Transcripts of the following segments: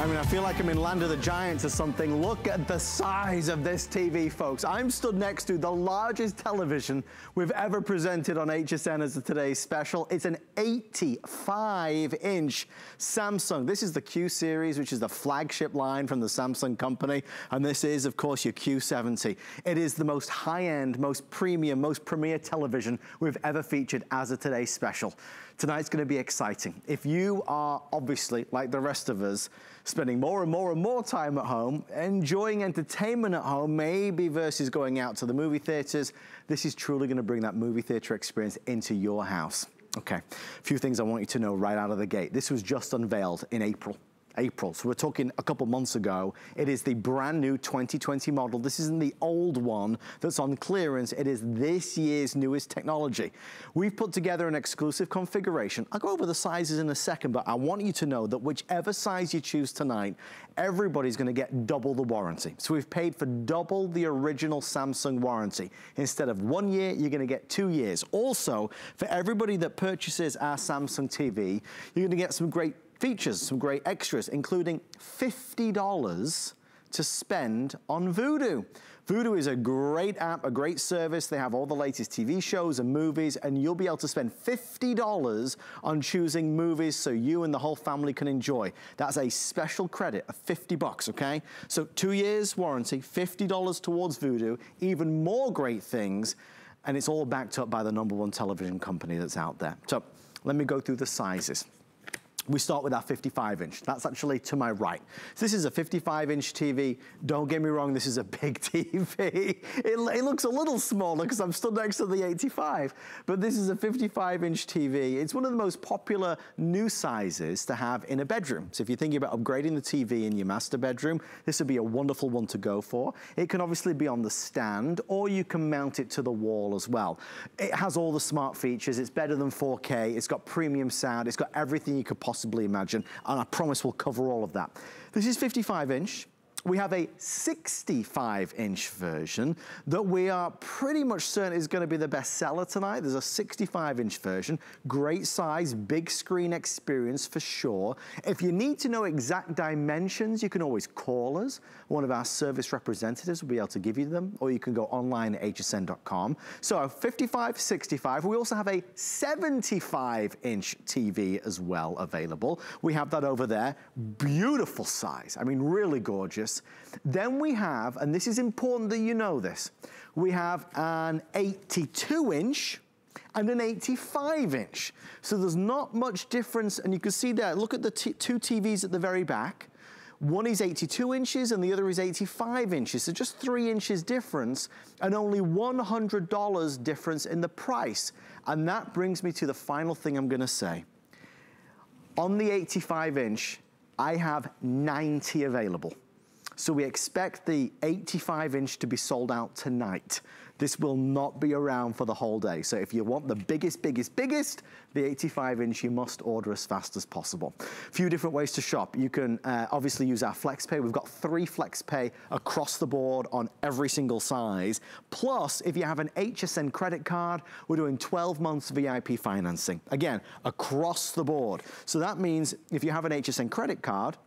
I mean, I feel like I'm in Land of the Giants or something. Look at the size of this TV, folks. I'm stood next to the largest television we've ever presented on HSN as a today's special. It's an 85-inch Samsung. This is the Q series, which is the flagship line from the Samsung company. And this is, of course, your Q70. It is the most high-end, most premium, most premier television we've ever featured as a today's special. Tonight's gonna be exciting. If you are obviously, like the rest of us, spending more and more and more time at home, enjoying entertainment at home, maybe versus going out to the movie theaters, this is truly gonna bring that movie theater experience into your house. Okay, a few things I want you to know right out of the gate. This was just unveiled in April. April. So we're talking a couple months ago. It is the brand new 2020 model. This isn't the old one that's on clearance. It is this year's newest technology. We've put together an exclusive configuration. I'll go over the sizes in a second, but I want you to know that whichever size you choose tonight, everybody's gonna get double the warranty. So we've paid for double the original Samsung warranty. Instead of one year, you're gonna get two years. Also, for everybody that purchases our Samsung TV, you're gonna get some great features, some great extras, including $50 to spend on Vudu. Vudu is a great app, a great service. They have all the latest TV shows and movies, and you'll be able to spend $50 on choosing movies so you and the whole family can enjoy. That's a special credit of 50 bucks, okay? So two years warranty, $50 towards Vudu, even more great things, and it's all backed up by the number one television company that's out there. So let me go through the sizes we start with our 55 inch. That's actually to my right. So this is a 55 inch TV. Don't get me wrong, this is a big TV. It, it looks a little smaller because I'm stood next to the 85, but this is a 55 inch TV. It's one of the most popular new sizes to have in a bedroom. So if you're thinking about upgrading the TV in your master bedroom, this would be a wonderful one to go for. It can obviously be on the stand or you can mount it to the wall as well. It has all the smart features. It's better than 4K. It's got premium sound. It's got everything you could possibly possibly imagine. And I promise we'll cover all of that. This is 55 inch we have a 65 inch version that we are pretty much certain is gonna be the best seller tonight. There's a 65 inch version, great size, big screen experience for sure. If you need to know exact dimensions, you can always call us. One of our service representatives will be able to give you them, or you can go online at hsn.com. So 55, 65. We also have a 75 inch TV as well available. We have that over there. Beautiful size. I mean, really gorgeous. Then we have, and this is important that you know this, we have an 82 inch and an 85 inch. So there's not much difference, and you can see there, look at the two TVs at the very back. One is 82 inches and the other is 85 inches. So just three inches difference and only $100 difference in the price. And that brings me to the final thing I'm gonna say. On the 85 inch, I have 90 available. So we expect the 85 inch to be sold out tonight. This will not be around for the whole day. So if you want the biggest, biggest, biggest, the 85 inch, you must order as fast as possible. A few different ways to shop. You can uh, obviously use our FlexPay. We've got three FlexPay across the board on every single size. Plus, if you have an HSN credit card, we're doing 12 months VIP financing. Again, across the board. So that means if you have an HSN credit card,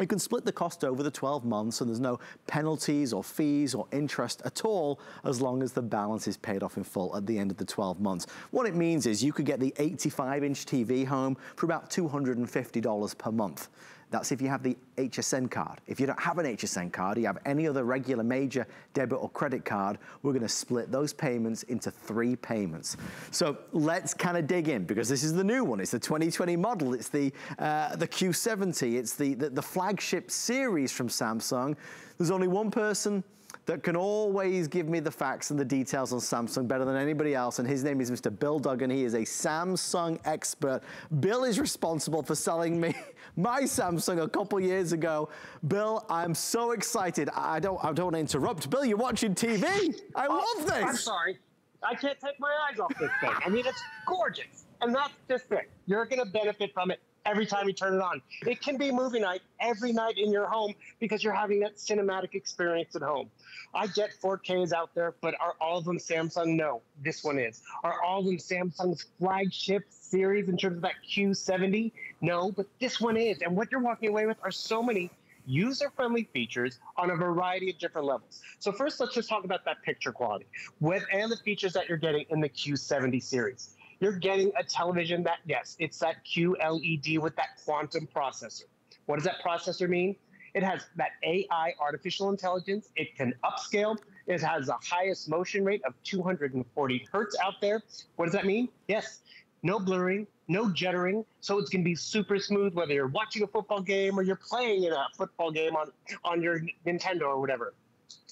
you can split the cost over the 12 months and there's no penalties or fees or interest at all as long as the balance is paid off in full at the end of the 12 months. What it means is you could get the 85 inch TV home for about $250 per month. That's if you have the HSN card. If you don't have an HSN card, you have any other regular major debit or credit card, we're gonna split those payments into three payments. So let's kind of dig in because this is the new one. It's the 2020 model. It's the, uh, the Q70. It's the, the, the flagship series from Samsung. There's only one person that can always give me the facts and the details on Samsung better than anybody else, and his name is Mr. Bill Duggan. He is a Samsung expert. Bill is responsible for selling me my Samsung a couple years ago. Bill, I'm so excited. I don't, I don't want to interrupt. Bill, you're watching TV. I oh, love this. I'm sorry. I can't take my eyes off this thing. I mean, it's gorgeous. And that's just it. You're going to benefit from it every time you turn it on. It can be movie night every night in your home because you're having that cinematic experience at home. I get 4Ks out there, but are all of them Samsung? No, this one is. Are all of them Samsung's flagship series in terms of that Q70? No, but this one is. And what you're walking away with are so many user-friendly features on a variety of different levels. So first, let's just talk about that picture quality with, and the features that you're getting in the Q70 series. You're getting a television that, yes, it's that QLED with that quantum processor. What does that processor mean? It has that AI artificial intelligence. It can upscale. It has the highest motion rate of 240 hertz out there. What does that mean? Yes, no blurring, no jittering. So it's going to be super smooth whether you're watching a football game or you're playing in a football game on, on your Nintendo or whatever.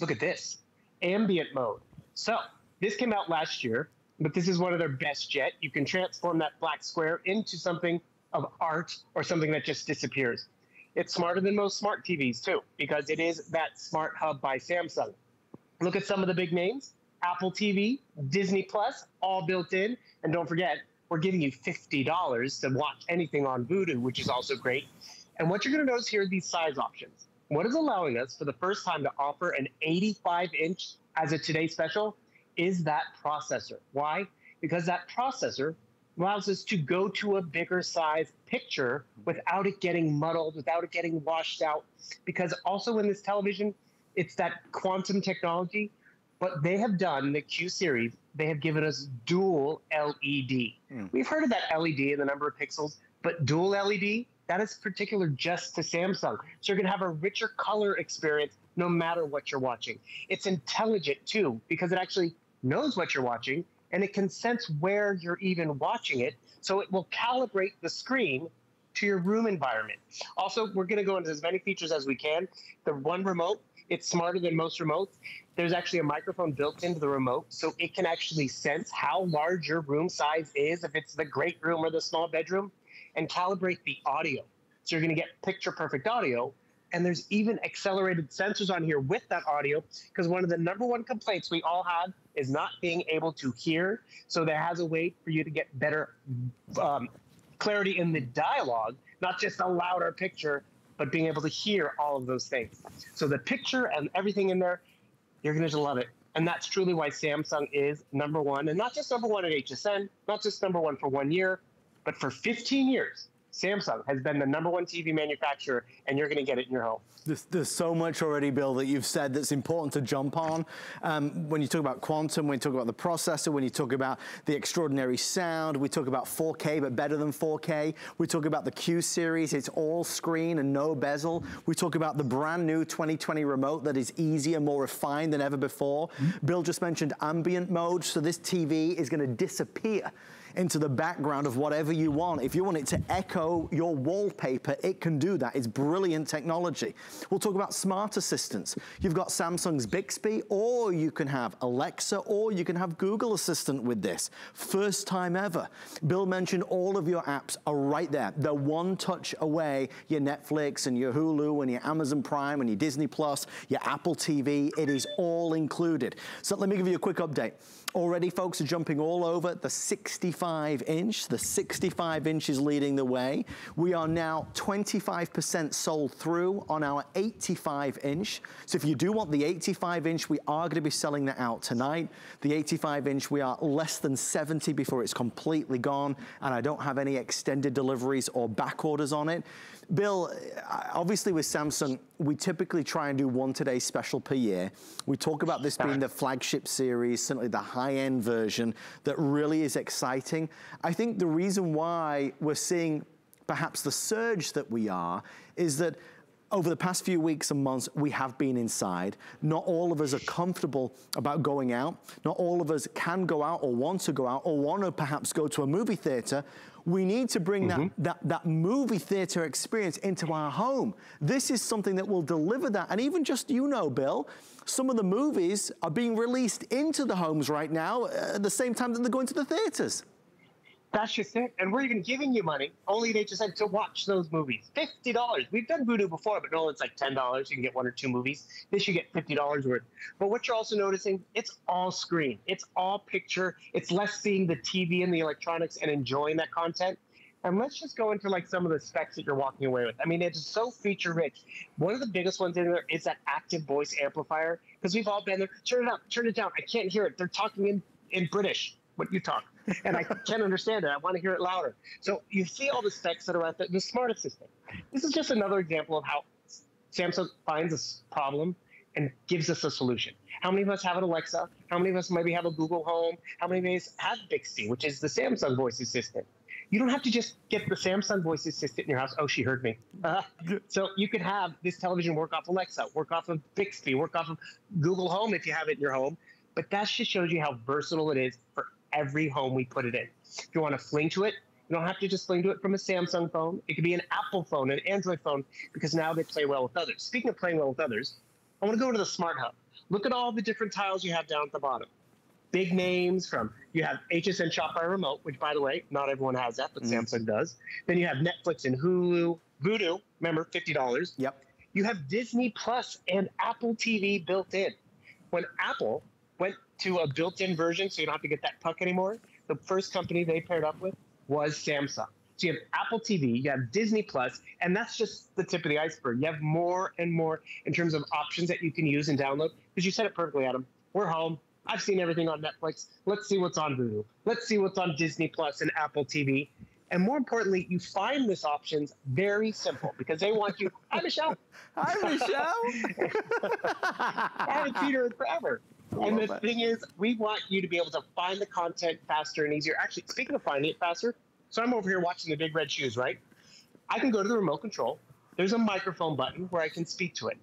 Look at this ambient mode. So this came out last year, but this is one of their best yet. You can transform that black square into something of art or something that just disappears. It's smarter than most smart TVs too, because it is that smart hub by Samsung. Look at some of the big names Apple TV, Disney Plus, all built in. And don't forget, we're giving you $50 to watch anything on Vudu, which is also great. And what you're going to notice here are these size options. What is allowing us for the first time to offer an 85 inch as a today special is that processor. Why? Because that processor allows us to go to a bigger size picture without it getting muddled, without it getting washed out. Because also in this television, it's that quantum technology. What they have done, the Q series, they have given us dual LED. Mm. We've heard of that LED and the number of pixels, but dual LED, that is particular just to Samsung. So you're going to have a richer color experience no matter what you're watching. It's intelligent too, because it actually knows what you're watching and it can sense where you're even watching it. So it will calibrate the screen to your room environment. Also, we're going to go into as many features as we can. The one remote, it's smarter than most remotes. There's actually a microphone built into the remote, so it can actually sense how large your room size is, if it's the great room or the small bedroom, and calibrate the audio. So you're going to get picture perfect audio. And there's even accelerated sensors on here with that audio, because one of the number one complaints we all have is not being able to hear. So there has a way for you to get better um, clarity in the dialogue, not just a louder picture, but being able to hear all of those things. So the picture and everything in there, you're going to love it. And that's truly why Samsung is number one, and not just number one at HSN, not just number one for one year, but for 15 years. Samsung has been the number one TV manufacturer, and you're going to get it in your home. There's, there's, so much already, Bill, that you've said that's important to jump on. Um, when you talk about quantum, when you talk about the processor, when you talk about the extraordinary sound, we talk about 4K, but better than 4K. We talk about the Q series, it's all screen and no bezel. We talk about the brand new 2020 remote that is easier, more refined than ever before. Mm -hmm. Bill just mentioned ambient mode, so this TV is gonna disappear into the background of whatever you want. If you want it to echo your wallpaper, it can do that. It's brilliant technology. We'll talk about smart assistants. You've got Samsung's Bixby, or you can have Alexa, or you can have Google Assistant with this. First time ever. Bill mentioned all of your apps are right there. They're one touch away. Your Netflix and your Hulu and your Amazon Prime and your Disney Plus, your Apple TV, it is all included. So let me give you a quick update. Already folks are jumping all over the 65 inch. The 65 inch is leading the way. We are now 25% sold through on our 85 inch. So if you do want the 85 inch, we are gonna be selling that out tonight. The 85 inch, we are less than 70 before it's completely gone. And I don't have any extended deliveries or back orders on it. Bill, uh, obviously with Samsung, we typically try and do one today special per year. We talk about this being the flagship series, certainly the high-end version that really is exciting. I think the reason why we're seeing perhaps the surge that we are is that over the past few weeks and months, we have been inside. Not all of us are comfortable about going out. Not all of us can go out or want to go out or want to perhaps go to a movie theater. We need to bring mm -hmm. that, mm-hmm. that, that movie theater experience into our home. This is something that will deliver that. And even just, you know, Bill, some of the movies are being released into the homes right now uh, at the same time that they're going to the theaters. That's just it. And we're even giving you money only they just said to watch those movies. Fifty dollars. We've done Vudu before, but no, it's like ten dollars. You can get one or two movies. This you get fifty dollars worth. But what you're also noticing, it's all screen. It's all picture. It's less seeing the TV and the electronics and enjoying that content. And let's just go into like some of the specs that you're walking away with. I mean, it's so feature rich. One of the biggest ones in there is that active voice amplifier because we've all been there. Turn it up, turn it down. I can't hear it. They're talking in in British what you talk, and I can't understand it. I want to hear it louder. So you see all the specs that are out there. The smart assistant. This is just another example of how Samsung finds a problem and gives us a solution. How many of us have an Alexa? How many of us maybe have a Google Home? How many of us have Bixby, which is the Samsung voice assistant? You don't have to just get the Samsung voice assistant in your house. Oh, she heard me. Uh, so you could have this television work off Alexa, work off of Bixby, work off of Google Home if you have it in your home. But that just shows you how versatile it is for every home we put it in. If you want to fling to it, you don't have to just fling to it from a Samsung phone. It could be an Apple phone, an Android phone, because now they play well with others. Speaking of playing well with others, I want to go to the Smart Hub. Look at all the different tiles you have down at the bottom. Big names from you have HSN Shop by Remote, which by the way, not everyone has that, but mm. Samsung does. Then you have Netflix and Hulu, Vudu. Remember, fifty dollars. Yep. You have Disney Plus and Apple TV built in. When Apple went to a built-in version, so you don't have to get that puck anymore, the first company they paired up with was Samsung. So you have Apple TV, you have Disney Plus, and that's just the tip of the iceberg. You have more and more in terms of options that you can use and download. Because you said it perfectly, Adam. We're home. I've seen everything on Netflix. Let's see what's on Hulu. Let's see what's on Disney Plus and Apple TV. And more importantly, you find this options very simple because they want you. Hi, Michelle. Hi, Michelle. I haven't seen her forever. And the that. thing is, we want you to be able to find the content faster and easier. Actually, speaking of finding it faster, so I'm over here watching the Big Red Shoes, right? I can go to the remote control. There's a microphone button where I can speak to it.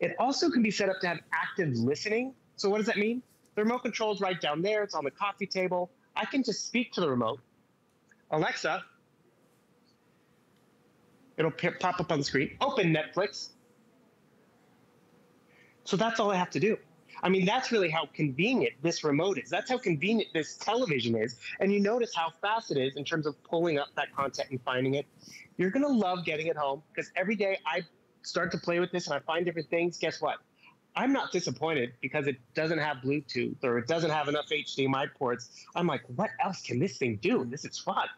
It also can be set up to have active listening. So what does that mean? The remote control is right down there. It's on the coffee table. I can just speak to the remote. Alexa, it'll pop up on the screen. Open Netflix. So that's all I have to do. I mean, that's really how convenient this remote is. That's how convenient this television is. And you notice how fast it is in terms of pulling up that content and finding it. You're going to love getting it home because every day I start to play with this and I find different things. Guess what? I'm not disappointed because it doesn't have Bluetooth or it doesn't have enough HDMI ports. I'm like, what else can this thing do? This is fun.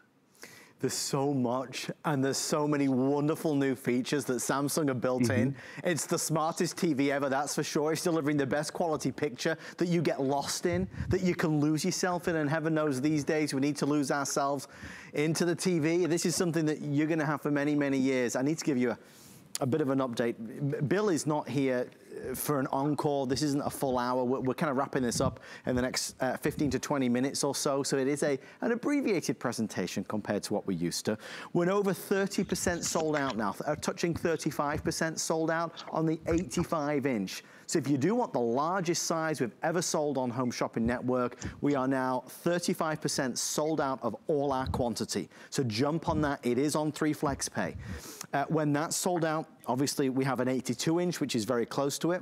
There's so much and there's so many wonderful new features that Samsung have built mm -hmm. in. Mm-hmm. It's the smartest TV ever, that's for sure. It's delivering the best quality picture that you get lost in, that you can lose yourself in, and heaven knows these days we need to lose ourselves into the TV. This is something that you're gonna have for many, many years. I need to give you a, a bit of an update. Bill is not here for an encore. This isn't a full hour. We're, we're kind of wrapping this up in the next uh, 15 to 20 minutes or so. So it is a an abbreviated presentation compared to what we're used to. We're over 30% sold out now, uh, touching 35% sold out on the 85 inch. So if you do want the largest size we've ever sold on Home Shopping Network, we are now 35% sold out of all our quantity. So jump on that. It is on 3 Flex Pay. Uh, when that's sold out, obviously we have an 82 inch, which is very close to it.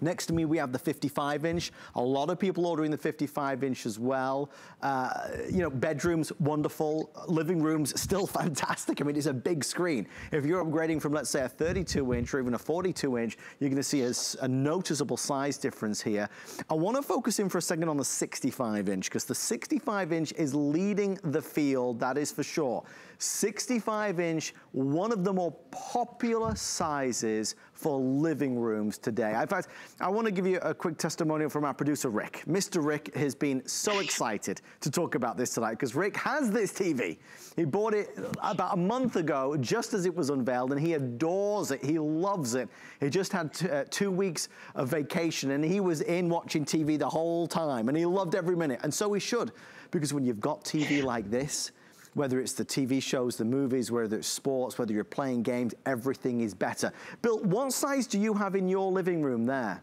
Next to me, we have the 55 inch. A lot of people ordering the 55 inch as well. Uh, you know, bedrooms, wonderful. Living rooms, still fantastic. I mean, it's a big screen. If you're upgrading from, let's say, a 32 inch or even a 42 inch, you're gonna see a, a noticeable size difference here. I wanna focus in for a second on the 65 inch because the 65 inch is leading the field, that is for sure. 65 inch, one of the more popular sizes for living rooms today. In fact, I want to give you a quick testimonial from our producer, Rick. Mr. Rick has been so excited to talk about this tonight because Rick has this TV. He bought it about a month ago, just as it was unveiled, and he adores it. He loves it. He just had uh, two weeks of vacation, and he was in watching TV the whole time, and he loved every minute, and so he should, because when you've got TV like this, whether it's the TV shows, the movies, whether it's sports, whether you're playing games, everything is better. Bill, what size do you have in your living room there?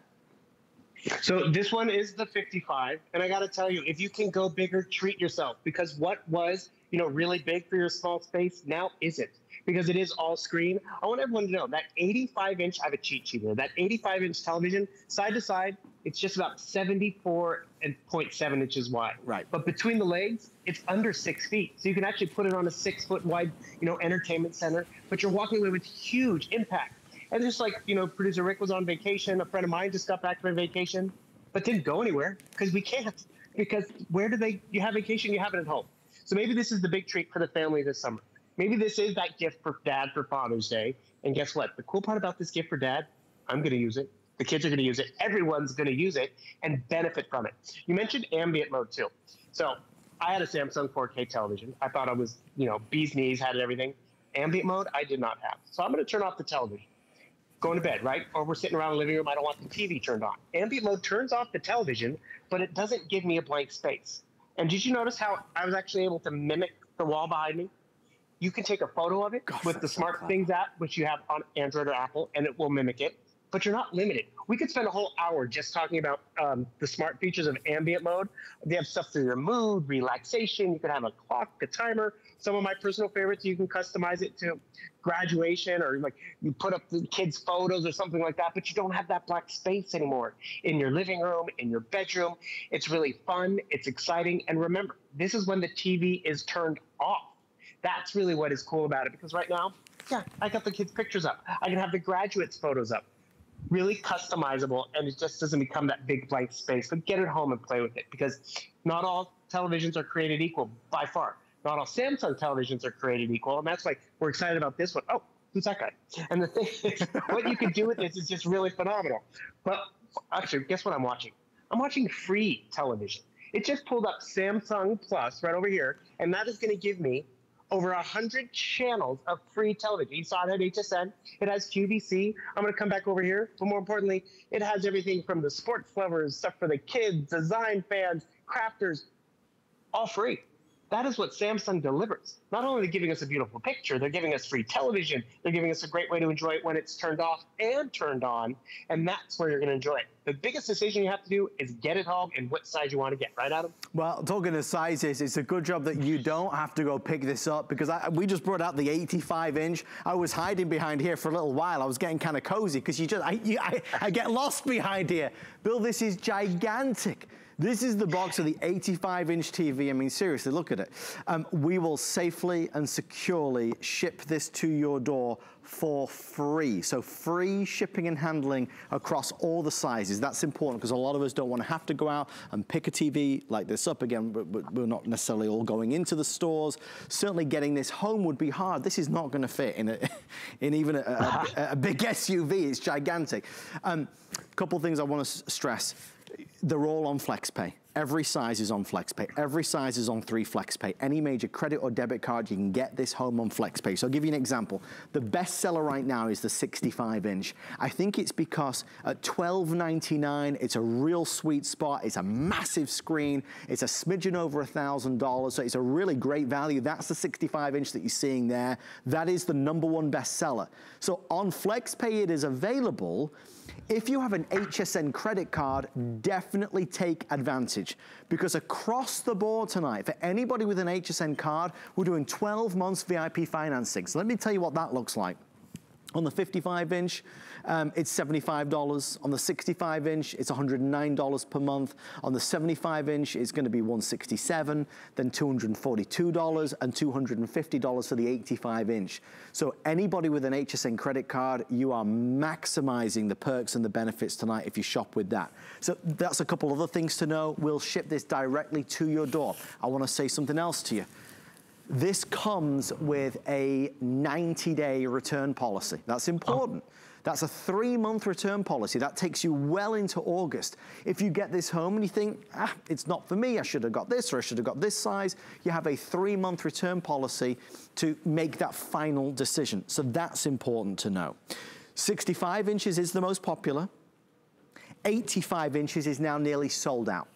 So this one is the 55, and I got to tell you, if you can go bigger, treat yourself because what was you know really big for your small space now isn't because it is all screen. I want everyone to know that 85 inch. I have a cheat sheet here. That 85 inch television, side to side, it's just about 74 and 0.7 inches wide. Right. But between the legs, it's under six feet. So you can actually put it on a six foot wide, you know, entertainment center. But you're walking away with huge impact. And just like you know, producer Rick was on vacation. A friend of mine just got back from vacation, but didn't go anywhere because we can't. Because where do they? You have vacation, you have it at home. So maybe this is the big treat for the family this summer. Maybe this is that gift for dad for Father's Day. And guess what? The cool part about this gift for dad, I'm going to use it. The kids are going to use it. Everyone's going to use it and benefit from it. You mentioned ambient mode too. So I had a Samsung 4K television. I thought I was, you know, bee's knees, had everything. Ambient mode, I did not have. So I'm going to turn off the television. Going to bed, right? Or we're sitting around the living room. I don't want the TV turned on. Ambient mode turns off the television, but it doesn't give me a blank space. And did you notice how I was actually able to mimic the wall behind me? You can take a photo of it with the Smart. Things app, which you have on Android or Apple, and it will mimic it. But you're not limited. We could spend a whole hour just talking about um, the smart features of ambient mode. They have stuff for your mood, relaxation. You could have a clock, a timer. Some of my personal favorites, you can customize it to graduation or like you put up the kids' photos or something like that. But you don't have that black space anymore in your living room, in your bedroom. It's really fun. It's exciting. And remember, this is when the TV is turned off. That's really what is cool about it because right now, yeah, I got the kids' pictures up. I can have the graduates' photos up. Really customizable, and it just doesn't become that big blank space. But get it home and play with it because not all televisions are created equal by far. Not all Samsung televisions are created equal, and that's why we're excited about this one. Oh, who's that guy? And the thing is, what you can do with this is just really phenomenal. But actually, guess what I'm watching? I'm watching free television. It just pulled up Samsung Plus right over here, and that is going to give me over 100 channels of free television. You saw it at HSN. It has QVC. I'm going to come back over here. But more importantly, it has everything from the sports lovers, stuff for the kids, design fans, crafters, all free. That is what Samsung delivers. Not only are they giving us a beautiful picture, they're giving us free television. They're giving us a great way to enjoy it when it's turned off and turned on. And that's where you're going to enjoy it. The biggest decision you have to do is get it home and what size you want to get. Right, Adam? Well, talking of sizes, it's a good job that you don't have to go pick this up because I, we just brought out the 85 inch. I was hiding behind here for a little while. I was getting kind of cozy because you just, I, you, I, I get lost behind here. Bill, this is gigantic. This is the box of the 85 inch TV. I mean, seriously, look at it. Um, we will safely and securely ship this to your door for free. So free shipping and handling across all the sizes. That's important because a lot of us don't want to have to go out and pick a TV like this up again. We're not necessarily all going into the stores. Certainly getting this home would be hard. This is not going to fit in, a, in even a, a, a big SUV. It's gigantic. A um, couple things I want to stress they're all on FlexPay. Every size is on FlexPay. Every size is on 3 FlexPay. Any major credit or debit card, you can get this home on FlexPay. So I'll give you an example. The best seller right now is the 65 inch. I think it's because at $12.99, it's a real sweet spot. It's a massive screen. It's a smidgen over $1,000. So it's a really great value. That's the 65 inch that you're seeing there. That is the number one best seller. So on FlexPay, it is available. If you have an HSN credit card, definitely take advantage because across the board tonight, for anybody with an HSN card, we're doing 12 months VIP financing. So let me tell you what that looks like. On the 55 inch, um, it's $75. On the 65 inch, it's $109 per month. On the 75 inch, it's gonna be 167, then $242 and $250 for the 85 inch. So anybody with an HSN credit card, you are maximizing the perks and the benefits tonight if you shop with that. So that's a couple other things to know. We'll ship this directly to your door. I wanna say something else to you. This comes with a 90-day return policy. That's important. That's a three-month return policy. That takes you well into August. If you get this home and you think, ah, it's not for me, I should have got this or I should have got this size, you have a three-month return policy to make that final decision. So that's important to know. 65 inches is the most popular. 85 inches is now nearly sold out.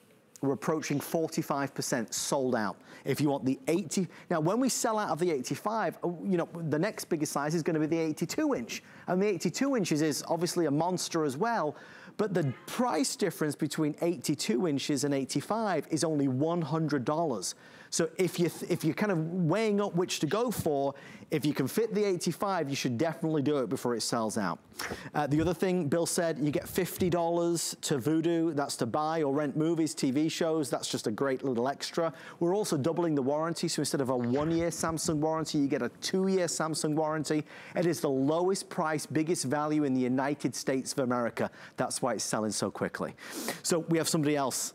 We're approaching 45% sold out. If you want the 80, now when we sell out of the 85, uh, you know, the next biggest size is gonna be the 82 inch. And the 82 inches is obviously a monster as well, but the price difference between 82 inches and 85 is only $100. So if, you if you're kind of weighing up which to go for, if you can fit the 85, you should definitely do it before it sells out. Uh, the other thing, Bill said, you get $50 to Vudu. That's to buy or rent movies, TV shows. That's just a great little extra. We're also doubling the warranty. So instead of a one-year Samsung warranty, you get a two-year Samsung warranty. It is the lowest price, biggest value in the United States of America. That's why it's selling so quickly. So we have somebody else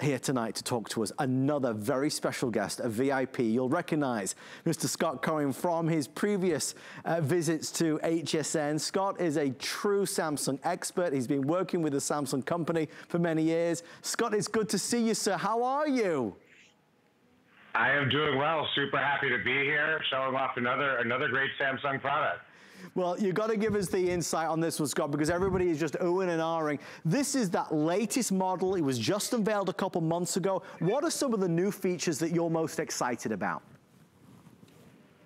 here tonight to talk to us. Another very special guest, a VIP. You'll recognize Mr. Scott Cohen from his previous uh, visits to HSN. Scott is a true Samsung expert. He's been working with the Samsung company for many years. Scott, it's good to see you, sir. How are you? I am doing well. Super happy to be here, showing off another another great Samsung product. Well, you've got to give us the insight on this one, Scott, because everybody is just oohing and ahhing. This is that latest model. It was just unveiled a couple months ago. What are some of the new features that you're most excited about?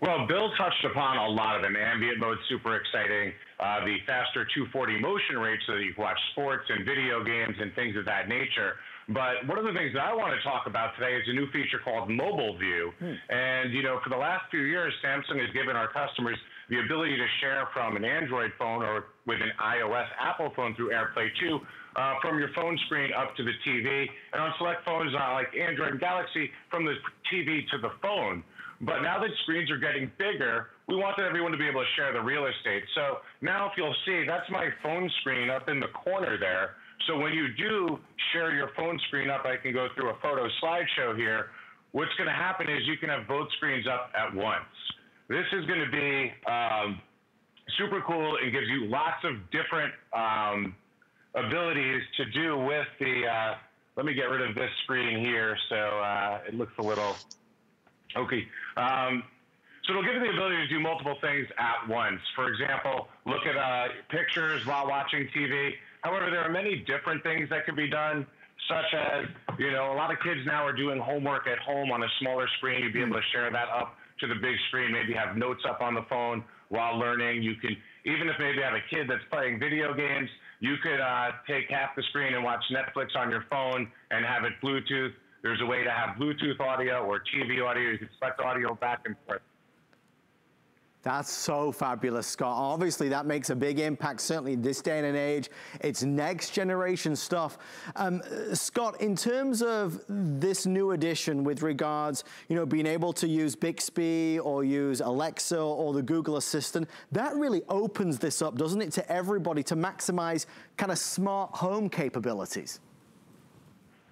Well, Bill touched upon a lot of them. Ambient mode, super exciting. Uh, the faster 240 motion rate so that you can watch sports and video games and things of that nature. But one of the things that I want to talk about today is a new feature called Mobile View. Hmm. And, you know, for the last few years, Samsung has given our customers the ability to share from an Android phone or with an iOS Apple phone through AirPlay 2 uh, from your phone screen up to the TV, and on select phones uh, like Android and Galaxy, from the TV to the phone. But now that screens are getting bigger, we wanted everyone to be able to share the real estate. So now if you'll see, that's my phone screen up in the corner there. So when you do share your phone screen up, I can go through a photo slideshow here. What's going to happen is you can have both screens up at once. This is going to be um, super cool. It gives you lots of different um, abilities to do with the. Uh, let me get rid of this screen here so uh, it looks a little. Okay. Um, so it'll give you the ability to do multiple things at once. For example, look at uh, pictures while watching TV. However, there are many different things that can be done, such as, you know, a lot of kids now are doing homework at home on a smaller screen. You'd be able to share that up to the big screen, maybe have notes up on the phone while learning. You can, even if maybe you have a kid that's playing video games, you could uh, take half the screen and watch Netflix on your phone and have it Bluetooth. There's a way to have Bluetooth audio or TV audio. You can select audio back and forth. That's so fabulous, Scott. Obviously, that makes a big impact, certainly in this day and age. It's next generation stuff. Um, Scott, in terms of this new addition with regards, you know, being able to use Bixby or use Alexa or the Google Assistant, that really opens this up, doesn't it, to everybody to maximize kind of smart home capabilities?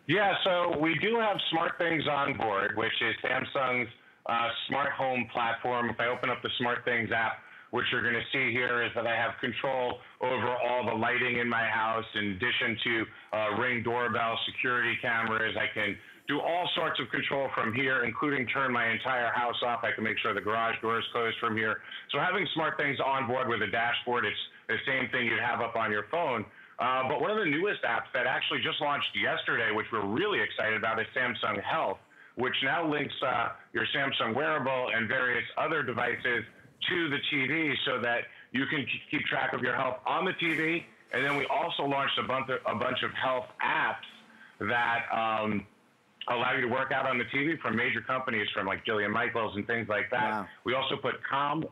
Yeah, so we do have SmartThings on board, which is Samsung's uh, smart home platform. If I open up the SmartThings app, what you're going to see here is that I have control over all the lighting in my house, in addition to uh, Ring doorbell, security cameras. I can do all sorts of control from here, including turn my entire house off. I can make sure the garage door is closed from here. So having SmartThings on board with a dashboard, it's the same thing you'd have up on your phone. Uh, but one of the newest apps that actually just launched yesterday, which we're really excited about, is Samsung Health which now links uh, your Samsung wearable and various other devices to the TV so that you can keep track of your health on the TV. And then we also launched a bunch of, a bunch of health apps that um, allow you to work out on the TV from major companies, from like Jillian Michaels and things like that. Wow. We also put Calm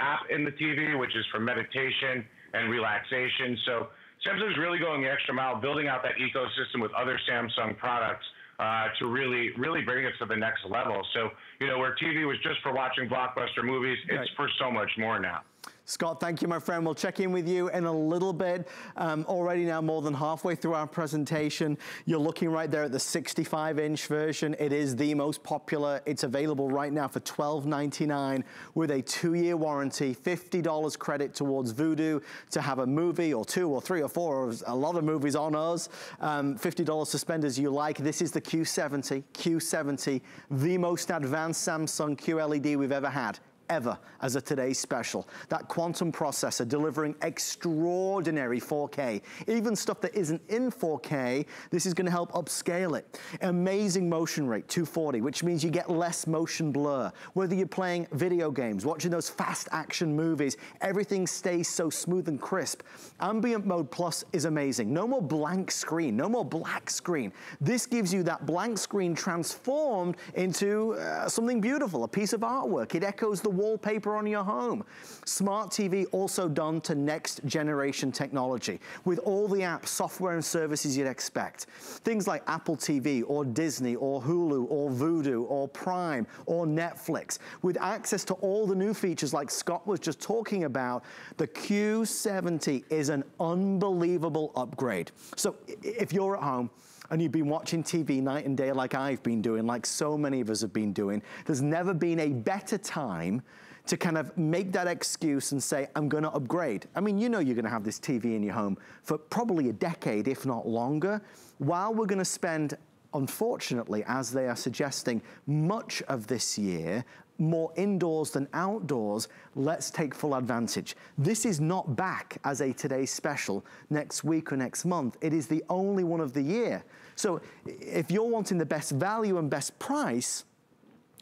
app in the TV, which is for meditation and relaxation. So Samsung's really going the extra mile, building out that ecosystem with other Samsung products uh, to really, really bring us to the next level. So, you know, where TV was just for watching blockbuster movies, right. it's for so much more now. Scott, thank you, my friend. We'll check in with you in a little bit. Um, already now more than halfway through our presentation. You're looking right there at the 65-inch version. It is the most popular. It's available right now for $12.99 with a two-year warranty, $50 credit towards Vudu to have a movie or two or three or four or a lot of movies on us. Um, $50 to spend as you like. This is the Q70, Q70, the most advanced Samsung QLED we've ever had ever as a today's special. That quantum processor delivering extraordinary 4K. Even stuff that isn't in 4K, this is gonna help upscale it. Amazing motion rate, 240, which means you get less motion blur. Whether you're playing video games, watching those fast action movies, everything stays so smooth and crisp. Ambient Mode Plus is amazing. No more blank screen, no more black screen. This gives you that blank screen transformed into uh, something beautiful, a piece of artwork. It echoes the wallpaper on your home. Smart TV also done to next generation technology with all the apps, software and services you'd expect. Things like Apple TV or Disney or Hulu or Vudu or Prime or Netflix with access to all the new features like Scott was just talking about. The Q70 is an unbelievable upgrade. So if you're at home, and you've been watching TV night and day like I've been doing, like so many of us have been doing, there's never been a better time to kind of make that excuse and say, I'm gonna upgrade. I mean, you know you're gonna have this TV in your home for probably a decade, if not longer, while we're gonna spend unfortunately, as they are suggesting, much of this year, more indoors than outdoors, let's take full advantage. This is not back as a today's special next week or next month. It is the only one of the year. So if you're wanting the best value and best price,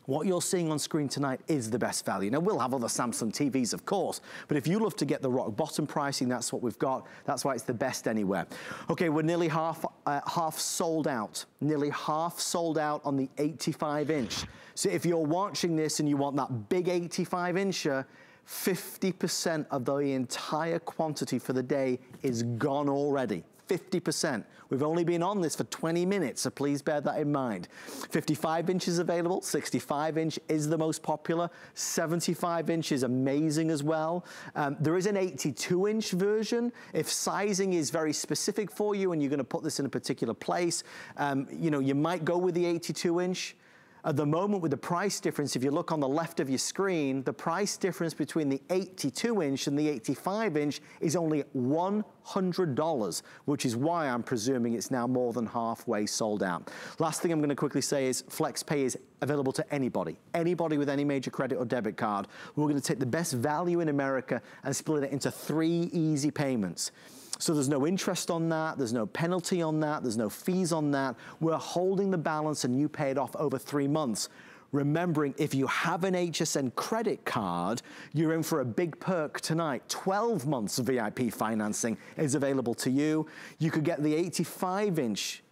what you're seeing on screen tonight is the best value. Now, we'll have other Samsung TVs, of course, but if you love to get the rock bottom pricing, that's what we've got. That's why it's the best anywhere. Okay, we're nearly half, uh, half sold out. Nearly half sold out on the 85 inch. So if you're watching this and you want that big 85 incher, 50% of the entire quantity for the day is gone already. 50%. We've only been on this for 20 minutes, so please bear that in mind. 55 inches available, 65 inch is the most popular, 75 inch is amazing as well. Um, there is an 82 inch version. If sizing is very specific for you and you're gonna put this in a particular place, um, you know, you might go with the 82 inch. At the moment with the price difference, if you look on the left of your screen, the price difference between the 82 inch and the 85 inch is only $100, which is why I'm presuming it's now more than halfway sold out. Last thing I'm gonna quickly say is FlexPay is available to anybody, anybody with any major credit or debit card. We're gonna take the best value in America and split it into three easy payments. So there's no interest on that, there's no penalty on that, there's no fees on that. We're holding the balance and you pay it off over three months. Remembering if you have an HSN credit card, you're in for a big perk tonight. 12 months of VIP financing is available to you. You could get the 85 inch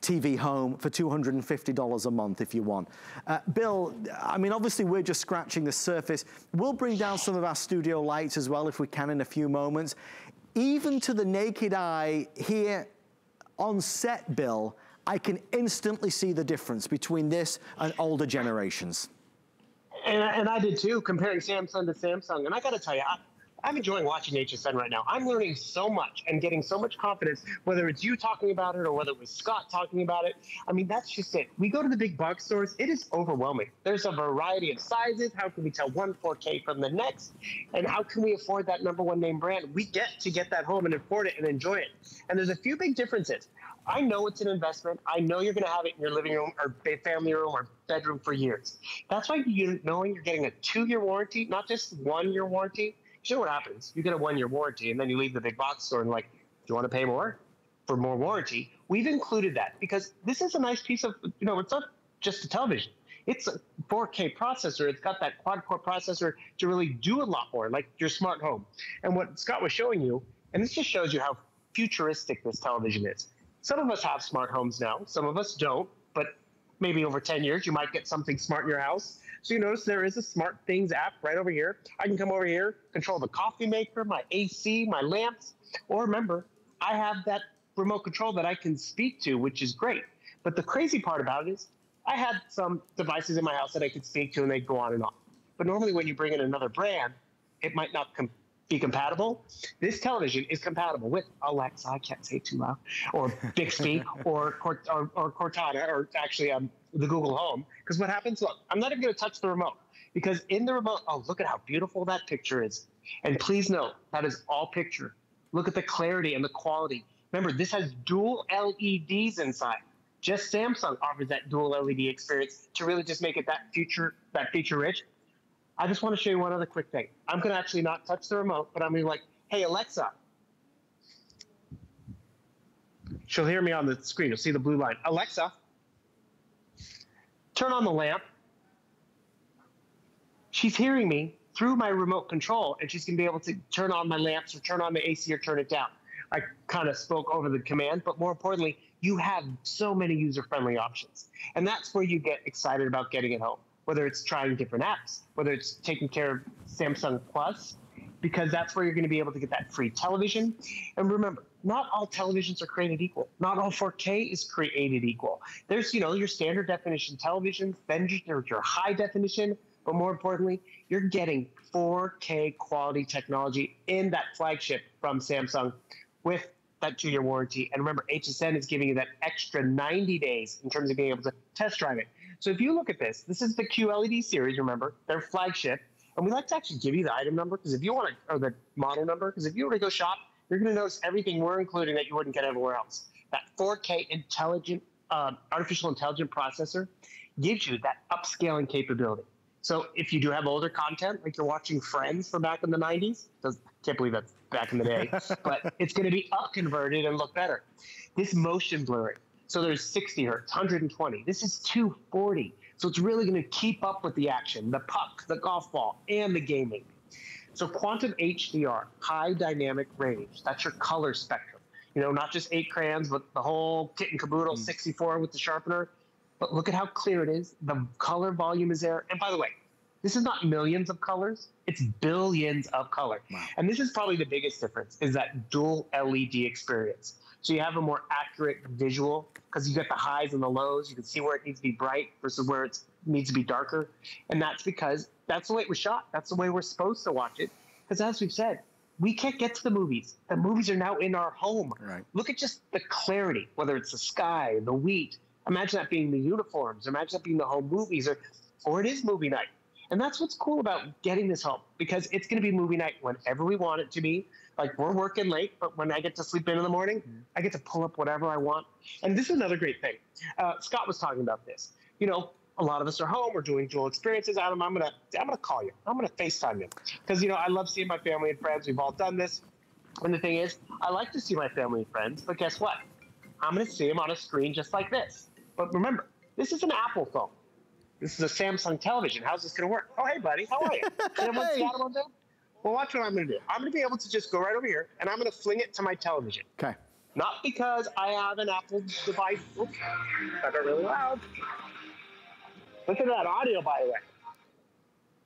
TV home for $250 a month if you want. Uh, Bill, I mean, obviously we're just scratching the surface. We'll bring down some of our studio lights as well if we can in a few moments even to the naked eye here on set, Bill, I can instantly see the difference between this and older generations. And, and I did too, comparing Samsung to Samsung. And I got to tell you, I, I'm enjoying watching HSN right now. I'm learning so much and getting so much confidence, whether it's you talking about it or whether it was Scott talking about it. I mean, that's just it. We go to the big box stores, it is overwhelming. There's a variety of sizes. How can we tell one 4K from the next? And how can we afford that number one name brand? We get to get that home and afford it and enjoy it. And there's a few big differences. I know it's an investment. I know you're going to have it in your living room or family room or bedroom for years. That's why you knowing you're getting a two-year warranty, not just one-year warranty, know what happens? You get a one year warranty and then you leave the big box store and like, do you want to pay more for more warranty? We've included that because this is a nice piece of, you know, it's not just a television. It's a 4K processor. It's got that quad core processor to really do a lot more, like your smart home. And what Scott was showing you, and this just shows you how futuristic this television is. Some of us have smart homes now, some of us don't, but maybe over 10 years, you might get something smart in your house so you notice there is a SmartThings app right over here. I can come over here, control the coffee maker, my AC, my lamps, or remember, I have that remote control that I can speak to, which is great. But the crazy part about it is I had some devices in my house that I could speak to and they'd go on and on. But normally when you bring in another brand, it might not com- be compatible. This television is compatible with Alexa, I can't say too loud, or Bixby, or, or, or Cortana, or actually um, the Google Home. Because what happens, look, I'm not even going to touch the remote because in the remote, oh, look at how beautiful that picture is. And please note, that is all picture. Look at the clarity and the quality. Remember, this has dual LEDs inside. Just Samsung offers that dual LED experience to really just make it that future, that feature rich. I just want to show you one other quick thing. I'm going to actually not touch the remote, but I'm going to be like, hey, Alexa. She'll hear me on the screen. You'll see the blue line. Alexa, turn on the lamp. She's hearing me through my remote control, and she's going to be able to turn on my lamps or turn on the AC or turn it down. I kind of spoke over the command, but more importantly, you have so many user friendly options. And that's where you get excited about getting it home, whether it's trying different apps, whether it's taking care of Samsung Plus, because that's where you're going to be able to get that free television. And remember, not all televisions are created equal. Not all 4K is created equal. There's, you know, your standard definition televisions, then your, your high definition, but more importantly, you're getting 4K quality technology in that flagship from Samsung with that two-year warranty. And remember, HSN is giving you that extra 90 days in terms of being able to test drive it. So if you look at this, this is the QLED series, remember, their flagship. And we like to actually give you the item number because if you want to, or the model number, because if you were to go shop, you're going to notice everything we're including that you wouldn't get everywhere else. That 4K intelligent uh, artificial intelligence processor gives you that upscaling capability. So if you do have older content, like you're watching Friends from back in the 90s, does, can't believe that's back in the day, but it's going to be up converted and look better. This motion blurring, so there's 60 hertz, 120. This is 240. So it's really going to keep up with the action, the puck, the golf ball, and the gaming. So quantum HDR, high dynamic range, that's your color spectrum. You know, not just eight crayons, but the whole kit and caboodle, mm. 64 with the sharpener. But look at how clear it is. The color volume is there. And by the way, this is not millions of colors, it's billions of color. Wow. And this is probably the biggest difference is that dual LED experience. So you have a more accurate visual because you get the highs and the lows. You can see where it needs to be bright versus where it needs to be darker. And that's because that's the way it was shot. That's the way we're supposed to watch it. Because as we've said, we can't get to the movies. The movies are now in our home. Right. Look at just the clarity, whether it's the sky, the wheat, Imagine that being the uniforms. Imagine that being the home movies, or or it is movie night. And that's what's cool about getting this home because it's going to be movie night whenever we want it to be. Like we're working late, but when I get to sleep in in the morning, mm-hmm. I get to pull up whatever I want. And this is another great thing. Uh, Scott was talking about this. You know, a lot of us are home. We're doing dual experiences. Adam, I'm gonna I'm gonna call you. I'm gonna Facetime you because you know I love seeing my family and friends. We've all done this. And the thing is, I like to see my family and friends, but guess what? I'm gonna see them on a screen just like this. But remember, this is an Apple phone. This is a Samsung television. How's this going to work? Oh, hey, buddy. How are you? hey. Well, watch what I'm going to do. I'm going to be able to just go right over here, and I'm going to fling it to my television. Okay. Not because I have an Apple device. Oops, I got really loud. Listen to that audio, by the way.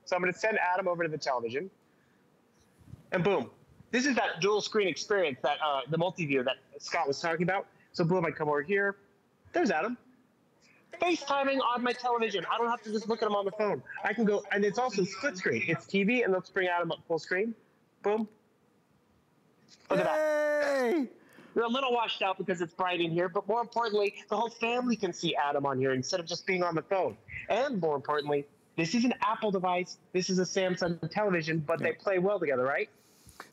So I'm going to send Adam over to the television, and boom. This is that dual screen experience, that uh, the multi-view that Scott was talking about. So boom, I come over here. There's Adam. FaceTiming on my television. I don't have to just look at them on the phone. I can go, and it's also split screen. It's TV, and let's bring Adam up full screen. Boom. Look at that. You're a little washed out because it's bright in here, but more importantly, the whole family can see Adam on here instead of just being on the phone. And more importantly, this is an Apple device. This is a Samsung television, but yeah. they play well together, right?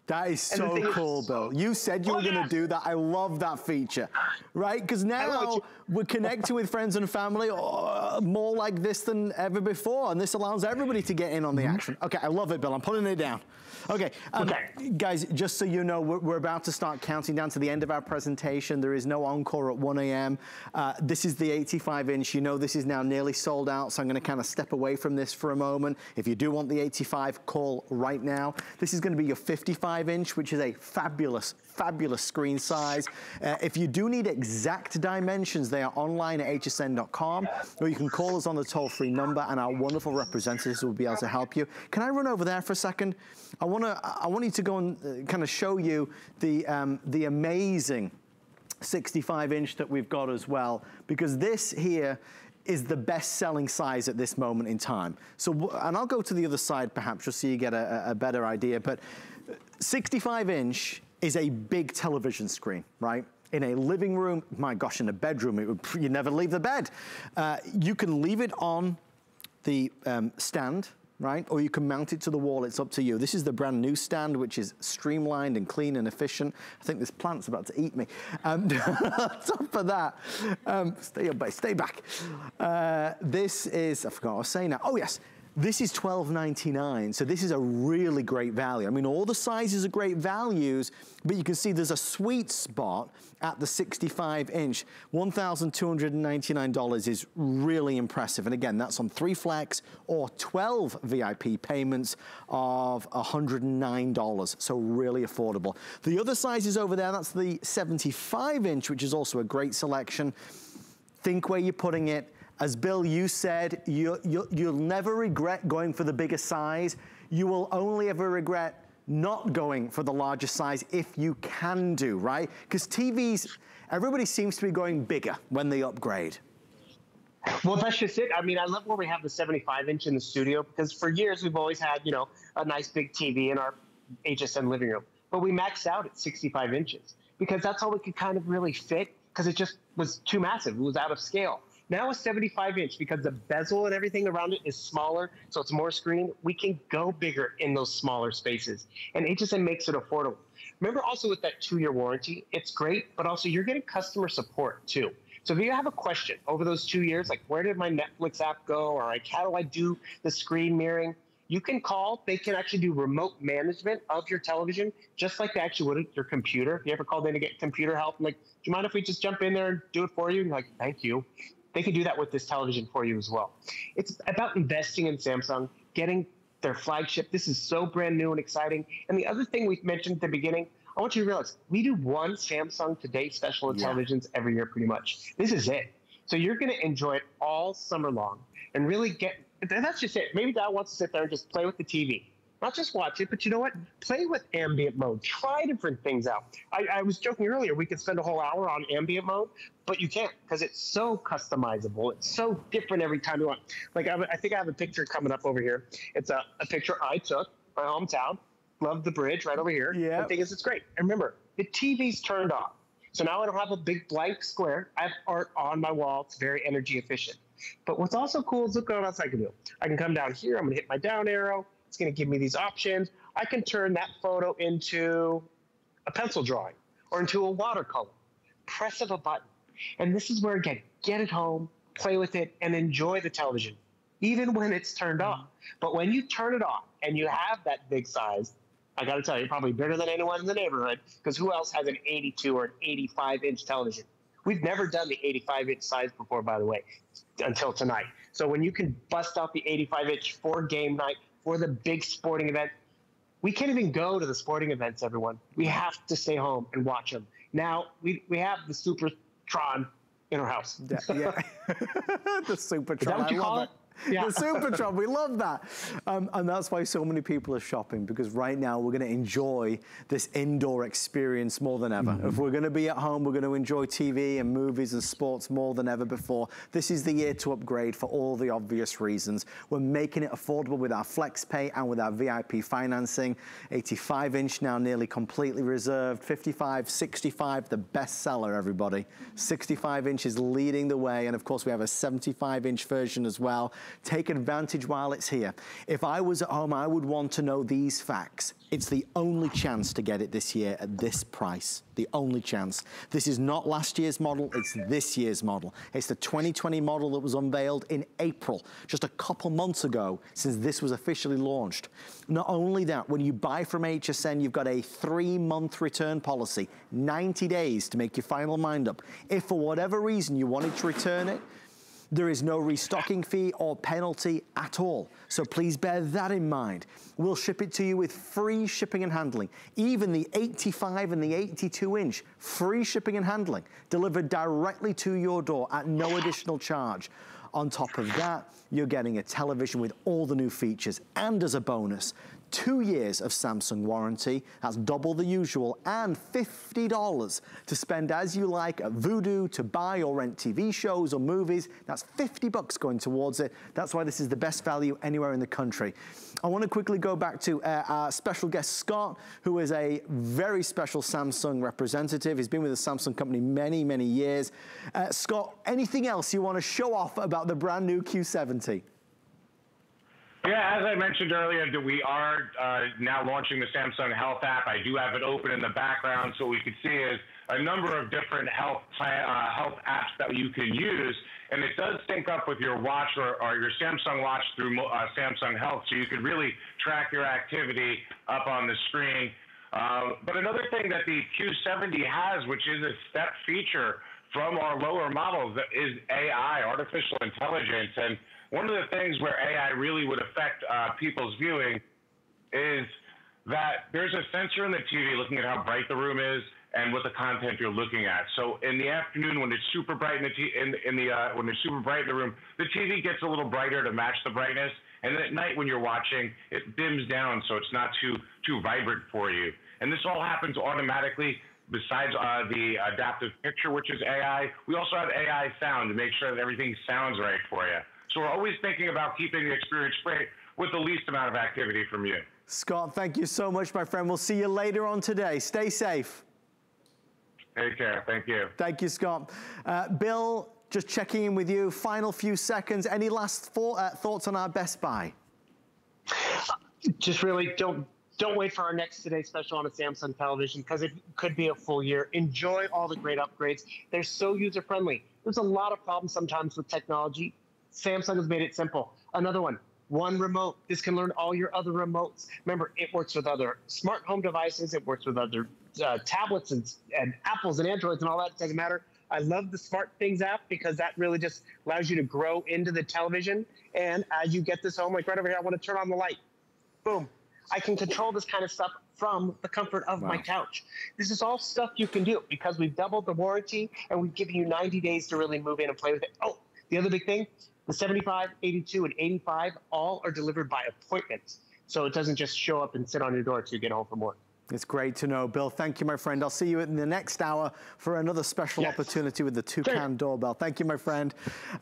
That is so cool, Bill. You said you were going to do that. I love that feature, right? Because now we're connecting with friends and family uh, more like this than ever before, and this allows everybody to get in on the mm-hmm. action. Okay, I love it, Bill. I'm putting it down. Okay, um, okay. guys, just so you know, we're, we're, about to start counting down to the end of our presentation. There is no encore at 1 a.m. Uh, this is the 85 inch. You know this is now nearly sold out, so I'm going to kind of step away from this for a moment. If you do want the 85, call right now. This is going to be your 55 inch, which is a fabulous, fabulous screen size. Uh, if you do need exact dimensions, they are online at hsn.com, or you can call us on the toll-free number, and our wonderful representatives will be able to help you. Can I run over there for a second? I want to. I want you to go and uh, kind of show you the um, the amazing 65 inch that we've got as well, because this here is the best selling size at this moment in time. So, and I'll go to the other side perhaps just so you get a, a better idea, but 65 inch is a big television screen, right? in a living room, my gosh, in a bedroom, it would, you never leave the bed. Uh, you can leave it on the um, stand, right? Or you can mount it to the wall, it's up to you. This is the brand new stand, which is streamlined and clean and efficient. I think this plant's about to eat me. Um, on top of that, um, stay, stay back. Uh, this is, I forgot what I was saying now. Oh yes, this is $12.99, so this is a really great value. I mean, all the sizes are great values, but you can see there's a sweet spot at the 65 inch. $1,299 is really impressive. And again, that's on three flex or 12 VIP payments of $109, so really affordable. The other sizes over there, that's the 75 inch, which is also a great selection. Think where you're putting it as Bill, you said, you, you, you'll never regret going for the biggest size. You will only ever regret not going for the larger size if you can do, right? Because TVs, everybody seems to be going bigger when they upgrade. Well, that's just it. I mean, I love when we have the 75 inch in the studio because for years we've always had, you know, a nice big TV in our HSN living room. But we maxed out at 65 inches because that's all we could kind of really fit because it just was too massive. It was out of scale. Now a 75 inch because the bezel and everything around it is smaller, so it's more screen. We can go bigger in those smaller spaces, and HSN makes it affordable. Remember also with that two-year warranty, it's great, but also you're getting customer support too. So if you have a question over those two years, like where did my Netflix app go, or like how do I do the screen mirroring? You can call. They can actually do remote management of your television, just like they actually would your computer. If you ever called in to get computer help, I'm like, do you mind if we just jump in there and do it for you? And like, thank you. They can do that with this television for you as well. It's about investing in Samsung, getting their flagship. This is so brand new and exciting. And the other thing we mentioned at the beginning, I want you to realize we do one Samsung Today special yeah. televisions every year, pretty much. This is it. So you're going to enjoy it all summer long and really get. That's just it. Maybe Dad wants to sit there and just play with the TV. Not just watch it, but you know what? Play with ambient mode. Try different things out. I, I was joking earlier, we could spend a whole hour on ambient mode, but you can't because it's so customizable. It's so different every time you want. Like, I, I think I have a picture coming up over here. It's a, a picture I took, my hometown. Love the bridge right over here. Yeah. The thing is, it's great. And remember, the TV's turned off. So now I don't have a big blank square. I have art on my wall. It's very energy efficient. But what's also cool is look what else I can do. I can come down here. I'm going to hit my down arrow. It's going to give me these options. I can turn that photo into a pencil drawing or into a watercolor. Press of a button. And this is where, again, get it home, play with it, and enjoy the television, even when it's turned off. But when you turn it on and you have that big size, I got to tell you, probably bigger than anyone in the neighborhood, because who else has an 82 or an 85 inch television? We've never done the 85 inch size before, by the way, until tonight. So when you can bust out the 85 inch for game night, for the big sporting event. We can't even go to the sporting events, everyone. We have to stay home and watch them. Now, we, we have the Supertron in our house. Yeah, yeah. the Supertron. I love it? Yeah. the Supertron, we love that. Um, and that's why so many people are shopping because right now we're gonna enjoy this indoor experience more than ever. Mm -hmm. If we're gonna be at home, we're gonna enjoy TV and movies and sports more than ever before. This is the year to upgrade for all the obvious reasons. We're making it affordable with our FlexPay and with our VIP financing. 85 inch now nearly completely reserved. 55, 65, the best seller, everybody. 65 inch is leading the way. And of course we have a 75 inch version as well. Take advantage while it's here. If I was at home, I would want to know these facts. It's the only chance to get it this year at this price. The only chance. This is not last year's model, it's this year's model. It's the 2020 model that was unveiled in April, just a couple months ago since this was officially launched. Not only that, when you buy from HSN, you've got a three-month return policy, 90 days to make your final mind up. If for whatever reason you wanted to return it, there is no restocking fee or penalty at all. So please bear that in mind. We'll ship it to you with free shipping and handling. Even the 85 and the 82 inch, free shipping and handling, delivered directly to your door at no additional charge. On top of that, you're getting a television with all the new features and as a bonus, two years of Samsung warranty. That's double the usual and $50 to spend as you like at Vudu to buy or rent TV shows or movies. That's 50 bucks going towards it. That's why this is the best value anywhere in the country. I want to quickly go back to uh, our special guest, Scott, who is a very special Samsung representative. He's been with the Samsung company many, many years. Uh, Scott, anything else you want to show off about the brand new Q70? Yeah, as I mentioned earlier, we are uh, now launching the Samsung Health app. I do have it open in the background, so what we can see is a number of different health plan, uh, health apps that you can use, and it does sync up with your watch or, or your Samsung Watch through uh, Samsung Health, so you can really track your activity up on the screen. Uh, but another thing that the Q70 has, which is a step feature from our lower models, is AI, artificial intelligence, and one of the things where AI really would affect uh, people's viewing is that there's a sensor in the TV looking at how bright the room is and what the content you're looking at. So in the afternoon, when it's super bright in the t- in, in the uh, when it's super bright in the room, the TV gets a little brighter to match the brightness. And then at night, when you're watching, it dims down so it's not too too vibrant for you. And this all happens automatically. Besides uh, the adaptive picture, which is AI, we also have AI sound to make sure that everything sounds right for you. So we're always thinking about keeping the experience great with the least amount of activity from you. Scott, thank you so much, my friend. We'll see you later on today. Stay safe. Take care. Thank you. Thank you, Scott. Uh, Bill, just checking in with you. Final few seconds. Any last for, uh, thoughts on our Best Buy? Just really don't don't wait for our next today special on a Samsung television because it could be a full year. Enjoy all the great upgrades. They're so user friendly. There's a lot of problems sometimes with technology. Samsung has made it simple. Another one, one remote. This can learn all your other remotes. Remember, it works with other smart home devices. It works with other uh, tablets and, and Apples and Androids and all that. It doesn't matter. I love the SmartThings app because that really just allows you to grow into the television. And as you get this home, like right over here, I want to turn on the light. Boom. I can control this kind of stuff from the comfort of wow. my couch. This is all stuff you can do because we've doubled the warranty and we've given you 90 days to really move in and play with it. Oh, the other big thing the 75, 82, and 85 all are delivered by appointment. So it doesn't just show up and sit on your door until you get home from work. It's great to know. Bill, thank you, my friend. I'll see you in the next hour for another special yes. opportunity with the Toucan sure. doorbell. Thank you, my friend.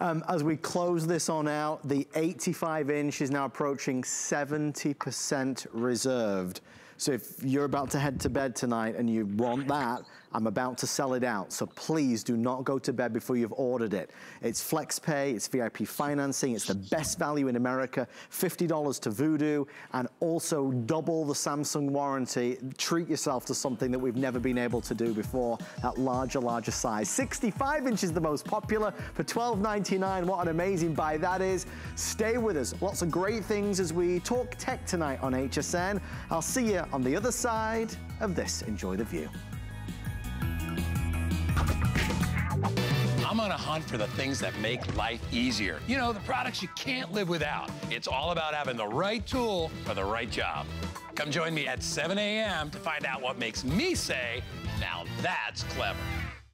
Um, as we close this on out, the 85 inch is now approaching 70% reserved. So if you're about to head to bed tonight and you want that, I'm about to sell it out, so please do not go to bed before you've ordered it. It's FlexPay, it's VIP financing, it's the best value in America, $50 to Vudu, and also double the Samsung warranty. Treat yourself to something that we've never been able to do before, that larger, larger size. 65 inches the most popular for $12.99. What an amazing buy that is. Stay with us. Lots of great things as we talk tech tonight on HSN. I'll see you on the other side of this. Enjoy the view. I'm on a hunt for the things that make life easier. You know, the products you can't live without. It's all about having the right tool for the right job. Come join me at 7 a.m. to find out what makes me say, now that's clever.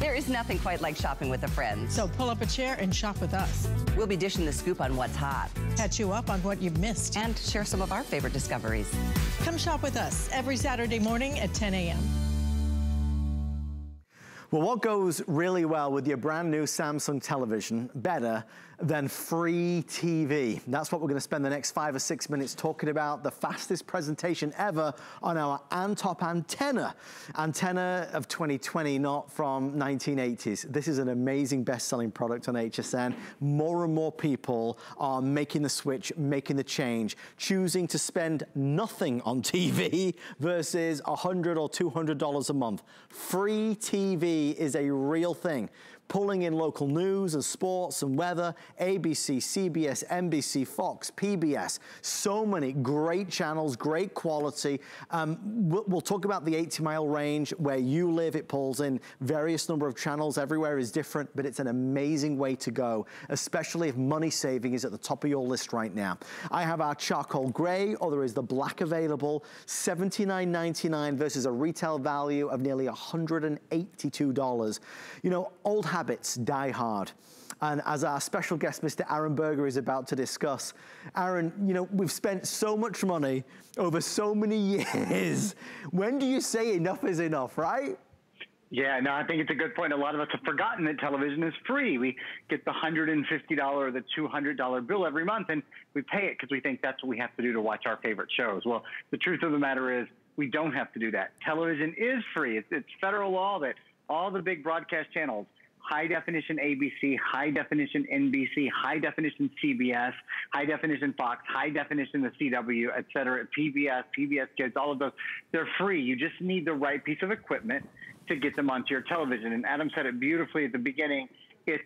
There is nothing quite like shopping with a friend. So pull up a chair and shop with us. We'll be dishing the scoop on what's hot. Catch you up on what you've missed. And share some of our favorite discoveries. Come shop with us every Saturday morning at 10 a.m. Well, what goes really well with your brand new Samsung television, better than free TV. That's what we're gonna spend the next five or six minutes talking about, the fastest presentation ever on our Antop antenna. Antenna of 2020, not from 1980s. This is an amazing best-selling product on HSN. More and more people are making the switch, making the change, choosing to spend nothing on TV versus 100 or $200 a month. Free TV is a real thing pulling in local news and sports and weather, ABC, CBS, NBC, Fox, PBS. So many great channels, great quality. Um, we'll, we'll, talk about the 80 mile range where you live. It pulls in various number of channels. Everywhere is different, but it's an amazing way to go, especially if money saving is at the top of your list right now. I have our charcoal gray, or there is the black available, $79.99 versus a retail value of nearly $182. You know, old habits die hard. And as our special guest, Mr. Aaron Berger, is about to discuss, Aaron, you know, we've spent so much money over so many years. when do you say enough is enough, right? Yeah, no, I think it's a good point. A lot of us have forgotten that television is free. We get the $150 or the $200 bill every month, and we pay it because we think that's what we have to do to watch our favorite shows. Well, the truth of the matter is we don't have to do that. Television is free. It's, it's federal law that all the big broadcast channels high definition ABC, high definition NBC, high definition CBS, high definition Fox, high definition the CW, et cetera, PBS, PBS Kids, all of those. They're free. You just need the right piece of equipment to get them onto your television. And Adam said it beautifully at the beginning. It's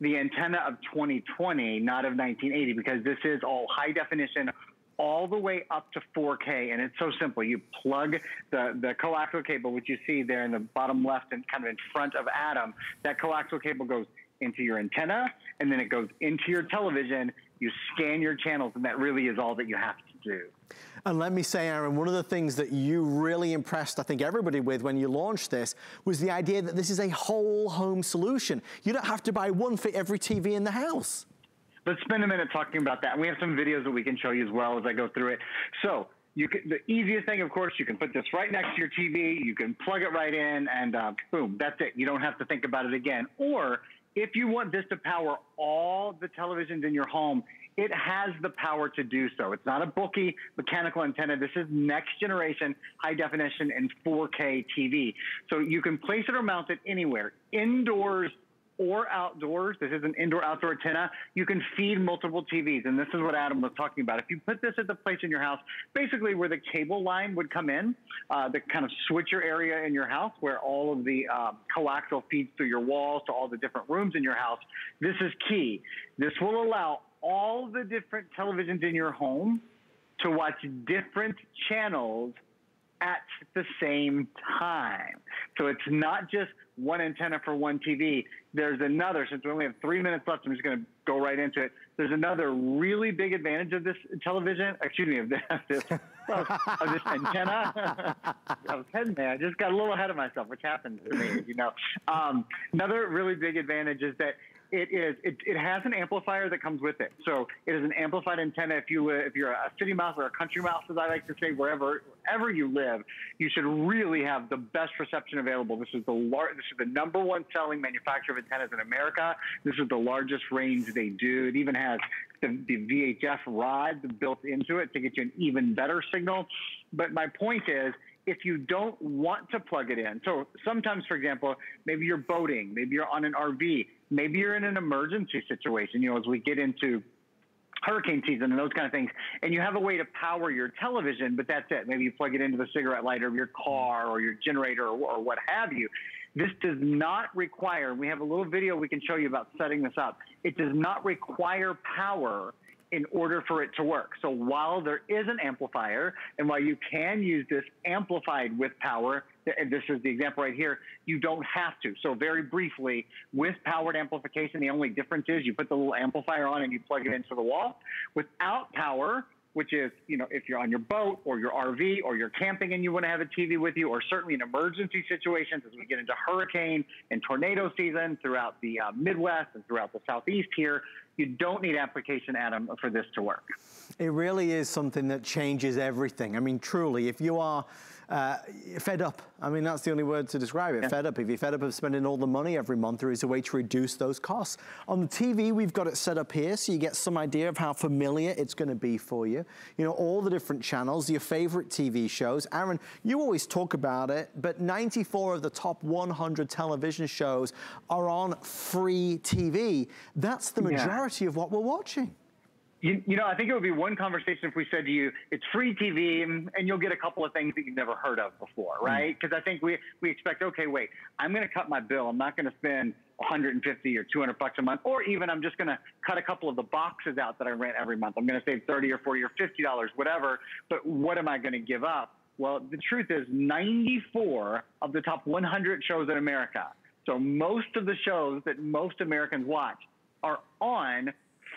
the antenna of 2020, not of 1980, because this is all high definition, all the way up to 4K. And it's so simple. You plug the, the coaxial cable, which you see there in the bottom left and kind of in front of Adam. That coaxial cable goes into your antenna and then it goes into your television. You scan your channels, and that really is all that you have to do. And let me say, Aaron, one of the things that you really impressed, I think, everybody with when you launched this was the idea that this is a whole home solution. You don't have to buy one for every TV in the house. Let's spend a minute talking about that. We have some videos that we can show you as well as I go through it. So you can, the easiest thing, of course, you can put this right next to your TV. You can plug it right in, and uh, boom, that's it. You don't have to think about it again. Or if you want this to power all the televisions in your home, it has the power to do so. It's not a bulky mechanical antenna. This is next generation high definition and 4K TV. So you can place it or mount it anywhere, indoors or outdoors. This is an indoor outdoor antenna. You can feed multiple TVs. And this is what Adam was talking about. If you put this at the place in your house, basically where the cable line would come in, uh, the kind of switcher area in your house where all of the uh, coaxial feeds through your walls to all the different rooms in your house, this is key. This will allow all the different televisions in your home to watch different channels at the same time. So it's not just one antenna for one TV. There's another, since we only have three minutes left, I'm just going to go right into it. There's another really big advantage of this television, excuse me, of this, this, of this antenna. I was heading there. I just got a little ahead of myself, which happens to me, you know. Um, another really big advantage is that it is it, it has an amplifier that comes with it. So it is an amplified antenna. If you uh, if you're a city mouse or a country mouse, as I like to say, wherever wherever you live, you should really have the best reception available. This is the lar- this is the number one selling manufacturer of antennas in America. This is the largest range they do. It even has the, the VHF rod built into it to get you an even better signal. But my point is if you don't want to plug it in. So sometimes, for example, maybe you're boating, maybe you're on an RV, maybe you're in an emergency situation, you know, as we get into hurricane season and those kind of things, and you have a way to power your television, but that's it. Maybe you plug it into the cigarette lighter of your car or your generator or, or what have you. This does not require, we have a little video we can show you about setting this up. It does not require power in order for it to work. So while there is an amplifier and while you can use this amplified with power, and this is the example right here, you don't have to. So very briefly, with powered amplification, the only difference is you put the little amplifier on and you plug it into the wall. Without power, which is, you know, if you're on your boat or your RV or you're camping and you want to have a TV with you, or certainly in emergency situations as we get into hurricane and tornado season throughout the uh, Midwest and throughout the Southeast here, you don't need application, Adam, for this to work. It really is something that changes everything. I mean, truly, if you are uh, fed up. I mean, that's the only word to describe it, yeah. fed up. If you're fed up of spending all the money every month, there is a way to reduce those costs. On the TV, we've got it set up here so you get some idea of how familiar it's gonna be for you. You know, all the different channels, your favorite TV shows. Aaron, you always talk about it, but 94 of the top 100 television shows are on free TV. That's the majority yeah. of what we're watching. You, you, know, I think it would be one conversation if we said to you, it's free TV and, and you'll get a couple of things that you've never heard of before, hmm. right? Because mm. I think we, we expect, okay, wait, I'm going to cut my bill. I'm not going to spend 150 or 200 bucks a month, or even I'm just going to cut a couple of the boxes out that I rent every month. I'm going to save 30 or 40 or 50 dollars, whatever. But what am I going to give up? Well, the truth is 94 of the top 100 shows in America. So most of the shows that most Americans watch are on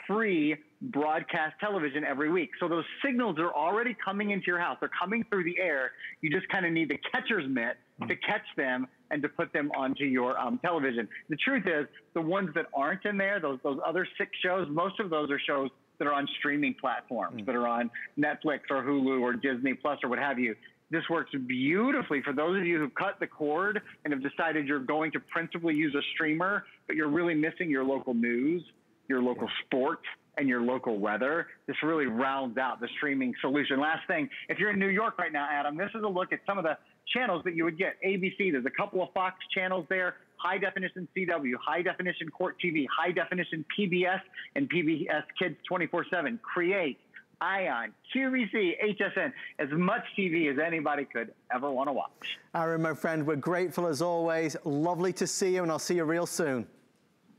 free broadcast television every week. So those signals are already coming into your house. They're coming through the air. You just kind of need the catcher's mitt to catch them and to put them onto your um, television. The truth is, the ones that aren't in there, those those other six shows, most of those are shows that are on streaming platforms, mm. that are on Netflix or Hulu or Disney Plus or what have you. This works beautifully for those of you who've cut the cord and have decided you're going to principally use a streamer, but you're really missing your local news, your local yeah. sports, and your local weather. This really rounds out the streaming solution. Last thing, if you're in New York right now, Adam, this is a look at some of the channels that you would get. ABC, there's a couple of Fox channels there, high definition CW, high definition Court TV, high definition PBS, and PBS Kids 24 7. Create, Ion, QVC, HSN, as much TV as anybody could ever want to watch. Aaron, my friend, we're grateful as always. Lovely to see you, and I'll see you real soon.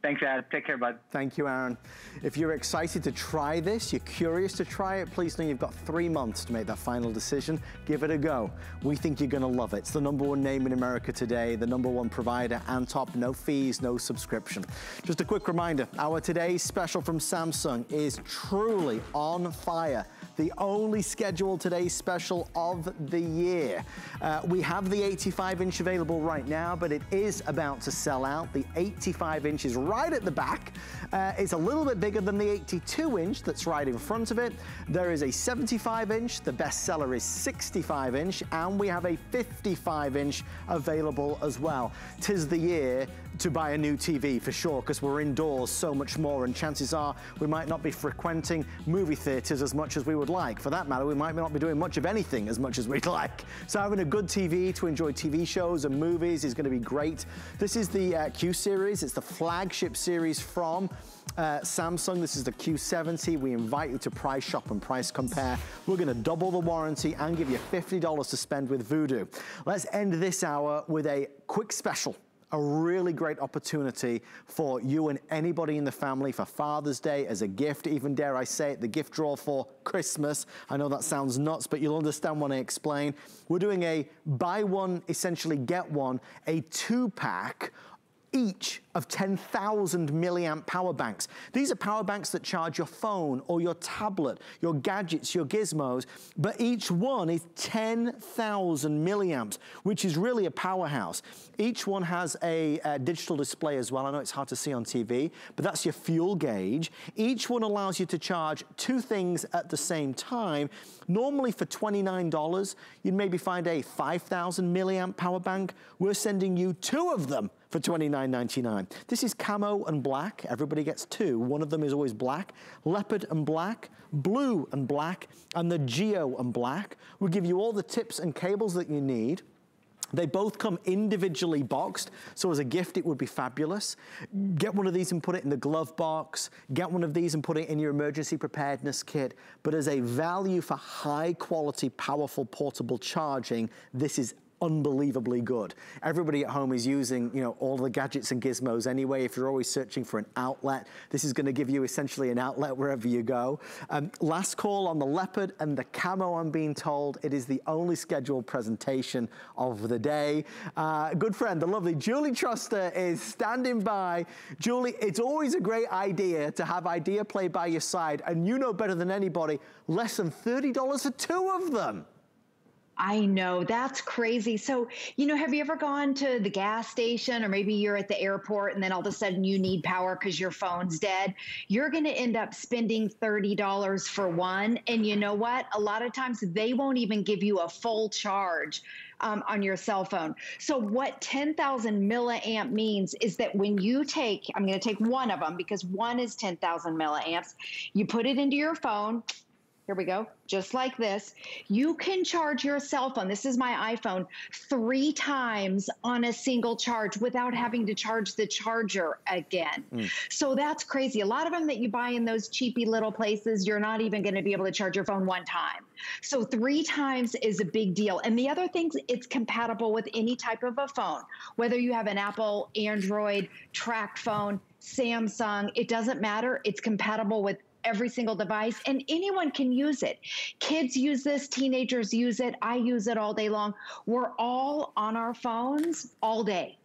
Thanks, Ad. Take care, bud. Thank you, Aaron. If you're excited to try this, you're curious to try it, please know you've got three months to make that final decision. Give it a go. We think you're gonna love it. It's the number one name in America today, the number one provider, and top, no fees, no subscription. Just a quick reminder, our today's special from Samsung is truly on fire. The only scheduled today special of the year. Uh, we have the 85 inch available right now, but it is about to sell out. The 85 inch is right at the back. Uh, it's a little bit bigger than the 82 inch that's right in front of it. There is a 75 inch, the best seller is 65 inch, and we have a 55 inch available as well. Tis the year to buy a new TV for sure, because we're indoors so much more, and chances are we might not be frequenting movie theaters as much as we would like. For that matter, we might not be doing much of anything as much as we'd like. So having a good TV to enjoy TV shows and movies is gonna be great. This is the uh, Q series. It's the flagship series from uh, Samsung. This is the Q70. We invite you to price shop and price compare. We're gonna double the warranty and give you $50 to spend with Vudu. Let's end this hour with a quick special a really great opportunity for you and anybody in the family for Father's Day as a gift, even dare I say it, the gift draw for Christmas. I know that sounds nuts, but you'll understand when I explain. We're doing a buy one, essentially get one, a two pack each of 10,000 milliamp power banks. These are power banks that charge your phone or your tablet, your gadgets, your gizmos, but each one is 10,000 milliamps, which is really a powerhouse. Each one has a, a, digital display as well. I know it's hard to see on TV, but that's your fuel gauge. Each one allows you to charge two things at the same time. Normally for $29, you'd maybe find a 5,000 milliamp power bank. We're sending you two of them for $29.99. This is camo and black. Everybody gets two. One of them is always black. Leopard and black, blue and black, and the Geo and black. We'll give you all the tips and cables that you need. They both come individually boxed, so as a gift it would be fabulous. Get one of these and put it in the glove box. Get one of these and put it in your emergency preparedness kit. But as a value for high quality, powerful, portable charging, this is unbelievably good. Everybody at home is using, you know, all the gadgets and gizmos anyway. If you're always searching for an outlet, this is gonna give you essentially an outlet wherever you go. Um, last call on the Leopard and the Camo, I'm being told. It is the only scheduled presentation of the day. Uh, good friend, the lovely Julie Truster is standing by. Julie, it's always a great idea to have IdeaPlay by your side, and you know better than anybody, less than $30 for two of them. I know that's crazy. So, you know, have you ever gone to the gas station or maybe you're at the airport and then all of a sudden you need power because your phone's dead? You're going to end up spending $30 for one. And you know what? A lot of times they won't even give you a full charge. Um, on your cell phone. So, what 10,000 milliamp means is that when you take, I'm going to take one of them because one is 10,000 milliamps, you put it into your phone, here we go. Just like this. You can charge your cell phone. This is my iPhone three times on a single charge without having to charge the charger again. Mm. So that's crazy. A lot of them that you buy in those cheapy little places, you're not even going to be able to charge your phone one time. So three times is a big deal. And the other things, it's compatible with any type of a phone, whether you have an Apple, Android, TracFone, Samsung, it doesn't matter. It's compatible with every single device and anyone can use it. Kids use this, teenagers use it, I use it all day long. We're all on our phones all day.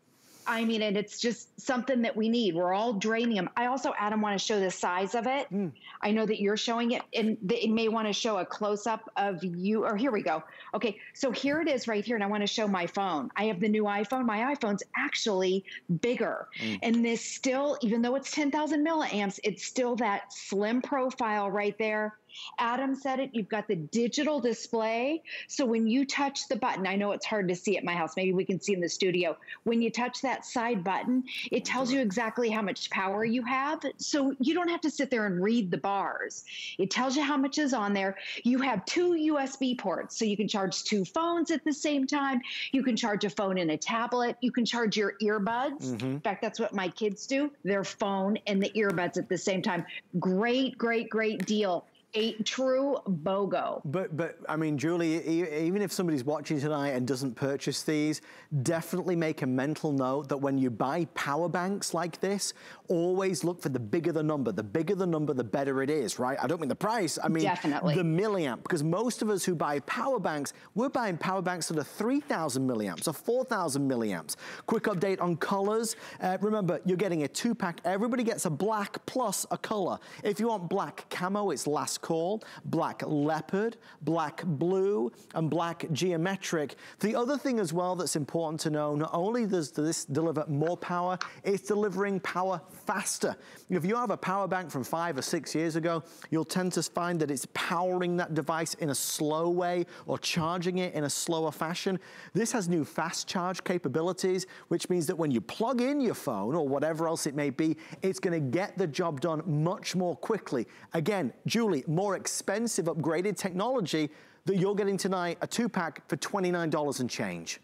I mean, and it's just something that we need. We're all draining them. I also, Adam, want to show the size of it. Mm. I know that you're showing it, and they may want to show a close up of you. Or here we go. Okay, so here it is right here, and I want to show my phone. I have the new iPhone. My iPhone's actually bigger, mm. and this still, even though it's 10,000 milliamps, it's still that slim profile right there. Adam said it, you've got the digital display. So when you touch the button, I know it's hard to see at my house, maybe we can see in the studio. When you touch that side button, it tells you exactly how much power you have. So you don't have to sit there and read the bars. It tells you how much is on there. You have two USB ports, so you can charge two phones at the same time. You can charge a phone and a tablet. You can charge your earbuds. Mm-hmm. In fact, that's what my kids do their phone and the earbuds at the same time. Great, great, great deal a true BOGO. But, but I mean, Julie, even if somebody's watching tonight and doesn't purchase these, definitely make a mental note that when you buy power banks like this, always look for the bigger the number. The bigger the number, the better it is, right? I don't mean the price, I mean definitely. the milliamp. Because most of us who buy power banks, we're buying power banks that are 3,000 milliamps or 4,000 milliamps. Quick update on colors. Uh, remember, you're getting a two pack. Everybody gets a black plus a color. If you want black camo, it's last last call, black leopard, black blue, and black geometric. The other thing as well that's important to know, not only does this deliver more power, it's delivering power faster. If you have a power bank from five or six years ago, you'll tend to find that it's powering that device in a slow way or charging it in a slower fashion. This has new fast charge capabilities, which means that when you plug in your phone or whatever else it may be, it's gonna get the job done much more quickly. Again, Julie, more expensive upgraded technology that you're getting tonight, a two pack for $29 and change.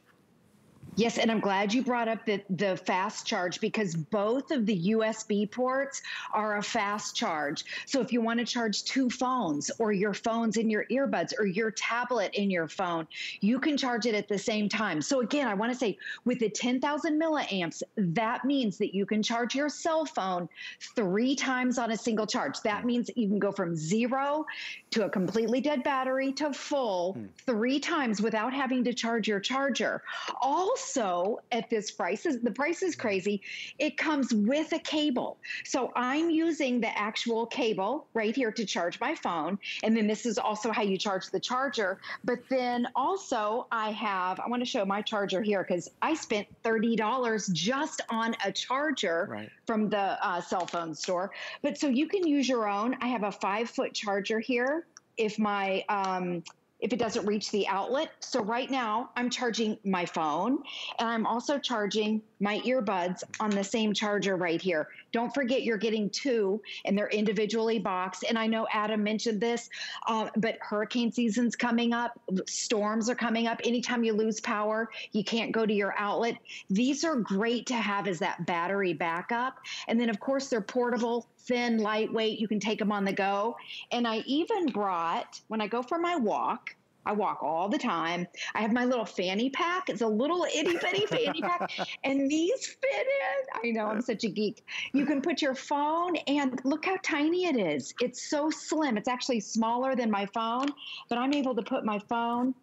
Yes, and I'm glad you brought up the, the fast charge because both of the USB ports are a fast charge. So if you want to charge two phones or your phones in your earbuds or your tablet in your phone, you can charge it at the same time. So again, I want to say with the 10,000 milliamps, that means that you can charge your cell phone three times on a single charge. That means you can go from zero to a completely dead battery to full hmm. three times without having to charge your charger. Also, also at this price is the price is crazy. It comes with a cable. So I'm using the actual cable right here to charge my phone. And then this is also how you charge the charger. But then also I have, I want to show my charger here because I spent $30 just on a charger right. from the uh, cell phone store. But so you can use your own. I have a five foot charger here if my um, if it doesn't reach the outlet. So right now I'm charging my phone and I'm also charging my earbuds on the same charger right here. Don't forget you're getting two and they're individually boxed. And I know Adam mentioned this, uh, but hurricane season's coming up, storms are coming up. Anytime you lose power, you can't go to your outlet. These are great to have as that battery backup. And then of course they're portable, thin, lightweight. You can take them on the go. And I even brought, when I go for my walk, I walk all the time. I have my little fanny pack. It's a little itty bitty fanny pack, and these fit in. I know I'm such a geek. You can put your phone, and look how tiny it is. It's so slim. It's actually smaller than my phone, but I'm able to put my phone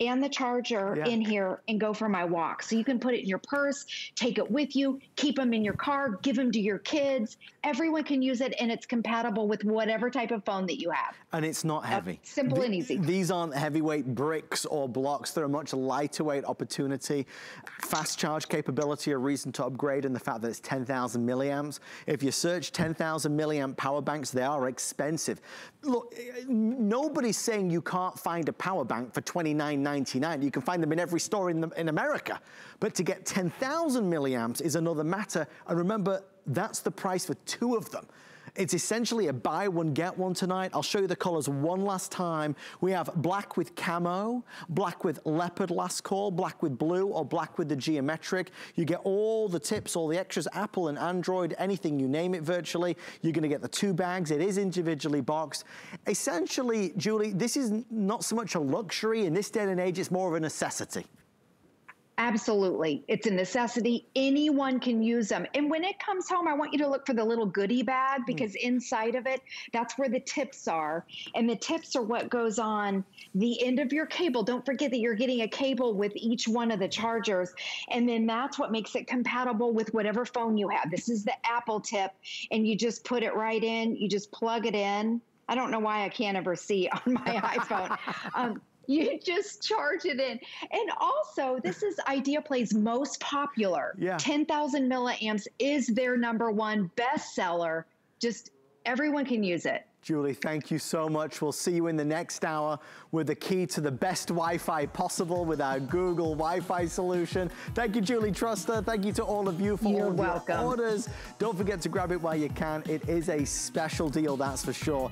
and the charger yeah. in here and go for my walk. So you can put it in your purse, take it with you, keep them in your car, give them to your kids. Everyone can use it and it's compatible with whatever type of phone that you have. And it's not heavy. simple the, and easy. These aren't heavyweight bricks or blocks. They're a much lighter weight opportunity. Fast charge capability, a reason to upgrade and the fact that it's 10,000 milliamps. If you search 10,000 milliamp power banks, they are expensive. Look, eh, eh, nobody's saying you can't find a power bank for $29.99. You can find them in every store in, the, in America. But to get 10,000 milliamps is another matter. And remember, that's the price for two of them. It's essentially a buy one, get one tonight. I'll show you the colors one last time. We have black with camo, black with leopard last call, black with blue, or black with the geometric. You get all the tips, all the extras, Apple and Android, anything you name it virtually. You're gonna get the two bags. It is individually boxed. Essentially, Julie, this is not so much a luxury. In this day and age, it's more of a necessity. Absolutely. It's a necessity. Anyone can use them. And when it comes home, I want you to look for the little goodie bag hmm. because mm. inside of it, that's where the tips are. And the tips are what goes on the end of your cable. Don't forget that you're getting a cable with each one of the chargers. And then that's what makes it compatible with whatever phone you have. This is the Apple tip. And you just put it right in, you just plug it in. I don't know why I can't ever see on my iPhone. Um, you just charge it in. And also, this is IdeaPlay's most popular. Yeah. 10,000 milliamps is their number one bestseller. Just everyone can use it. Julie, thank you so much. We'll see you in the next hour with the key to the best Wi-Fi possible with our Google Wi-Fi solution. Thank you, Julie Truster. Thank you to all of you for You're all of welcome. your orders. Don't forget to grab it while you can. It is a special deal, that's for sure.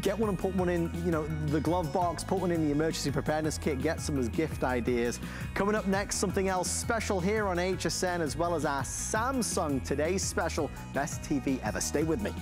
Get one and put one in, you know, the glove box, put one in the emergency preparedness kit, get some as gift ideas. Coming up next, something else special here on HSN, as well as our Samsung Today's Special Best TV Ever. Stay with me.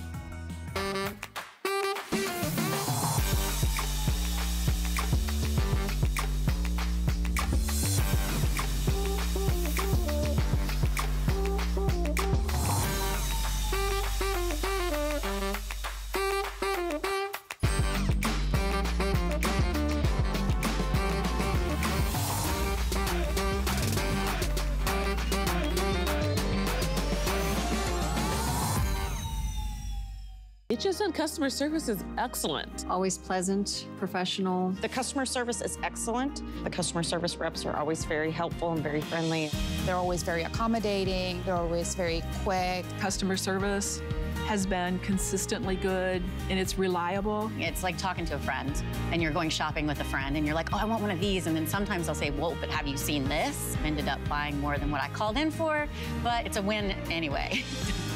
HSN customer service is excellent. Always pleasant, professional. The customer service is excellent. The customer service reps are always very helpful and very friendly. They're always very accommodating. They're always very quick. Customer service has been consistently good and it's reliable. It's like talking to a friend and you're going shopping with a friend and you're like, oh, I want one of these. And then sometimes they'll say, whoa, but have you seen this? Ended up buying more than what I called in for, but it's a win anyway.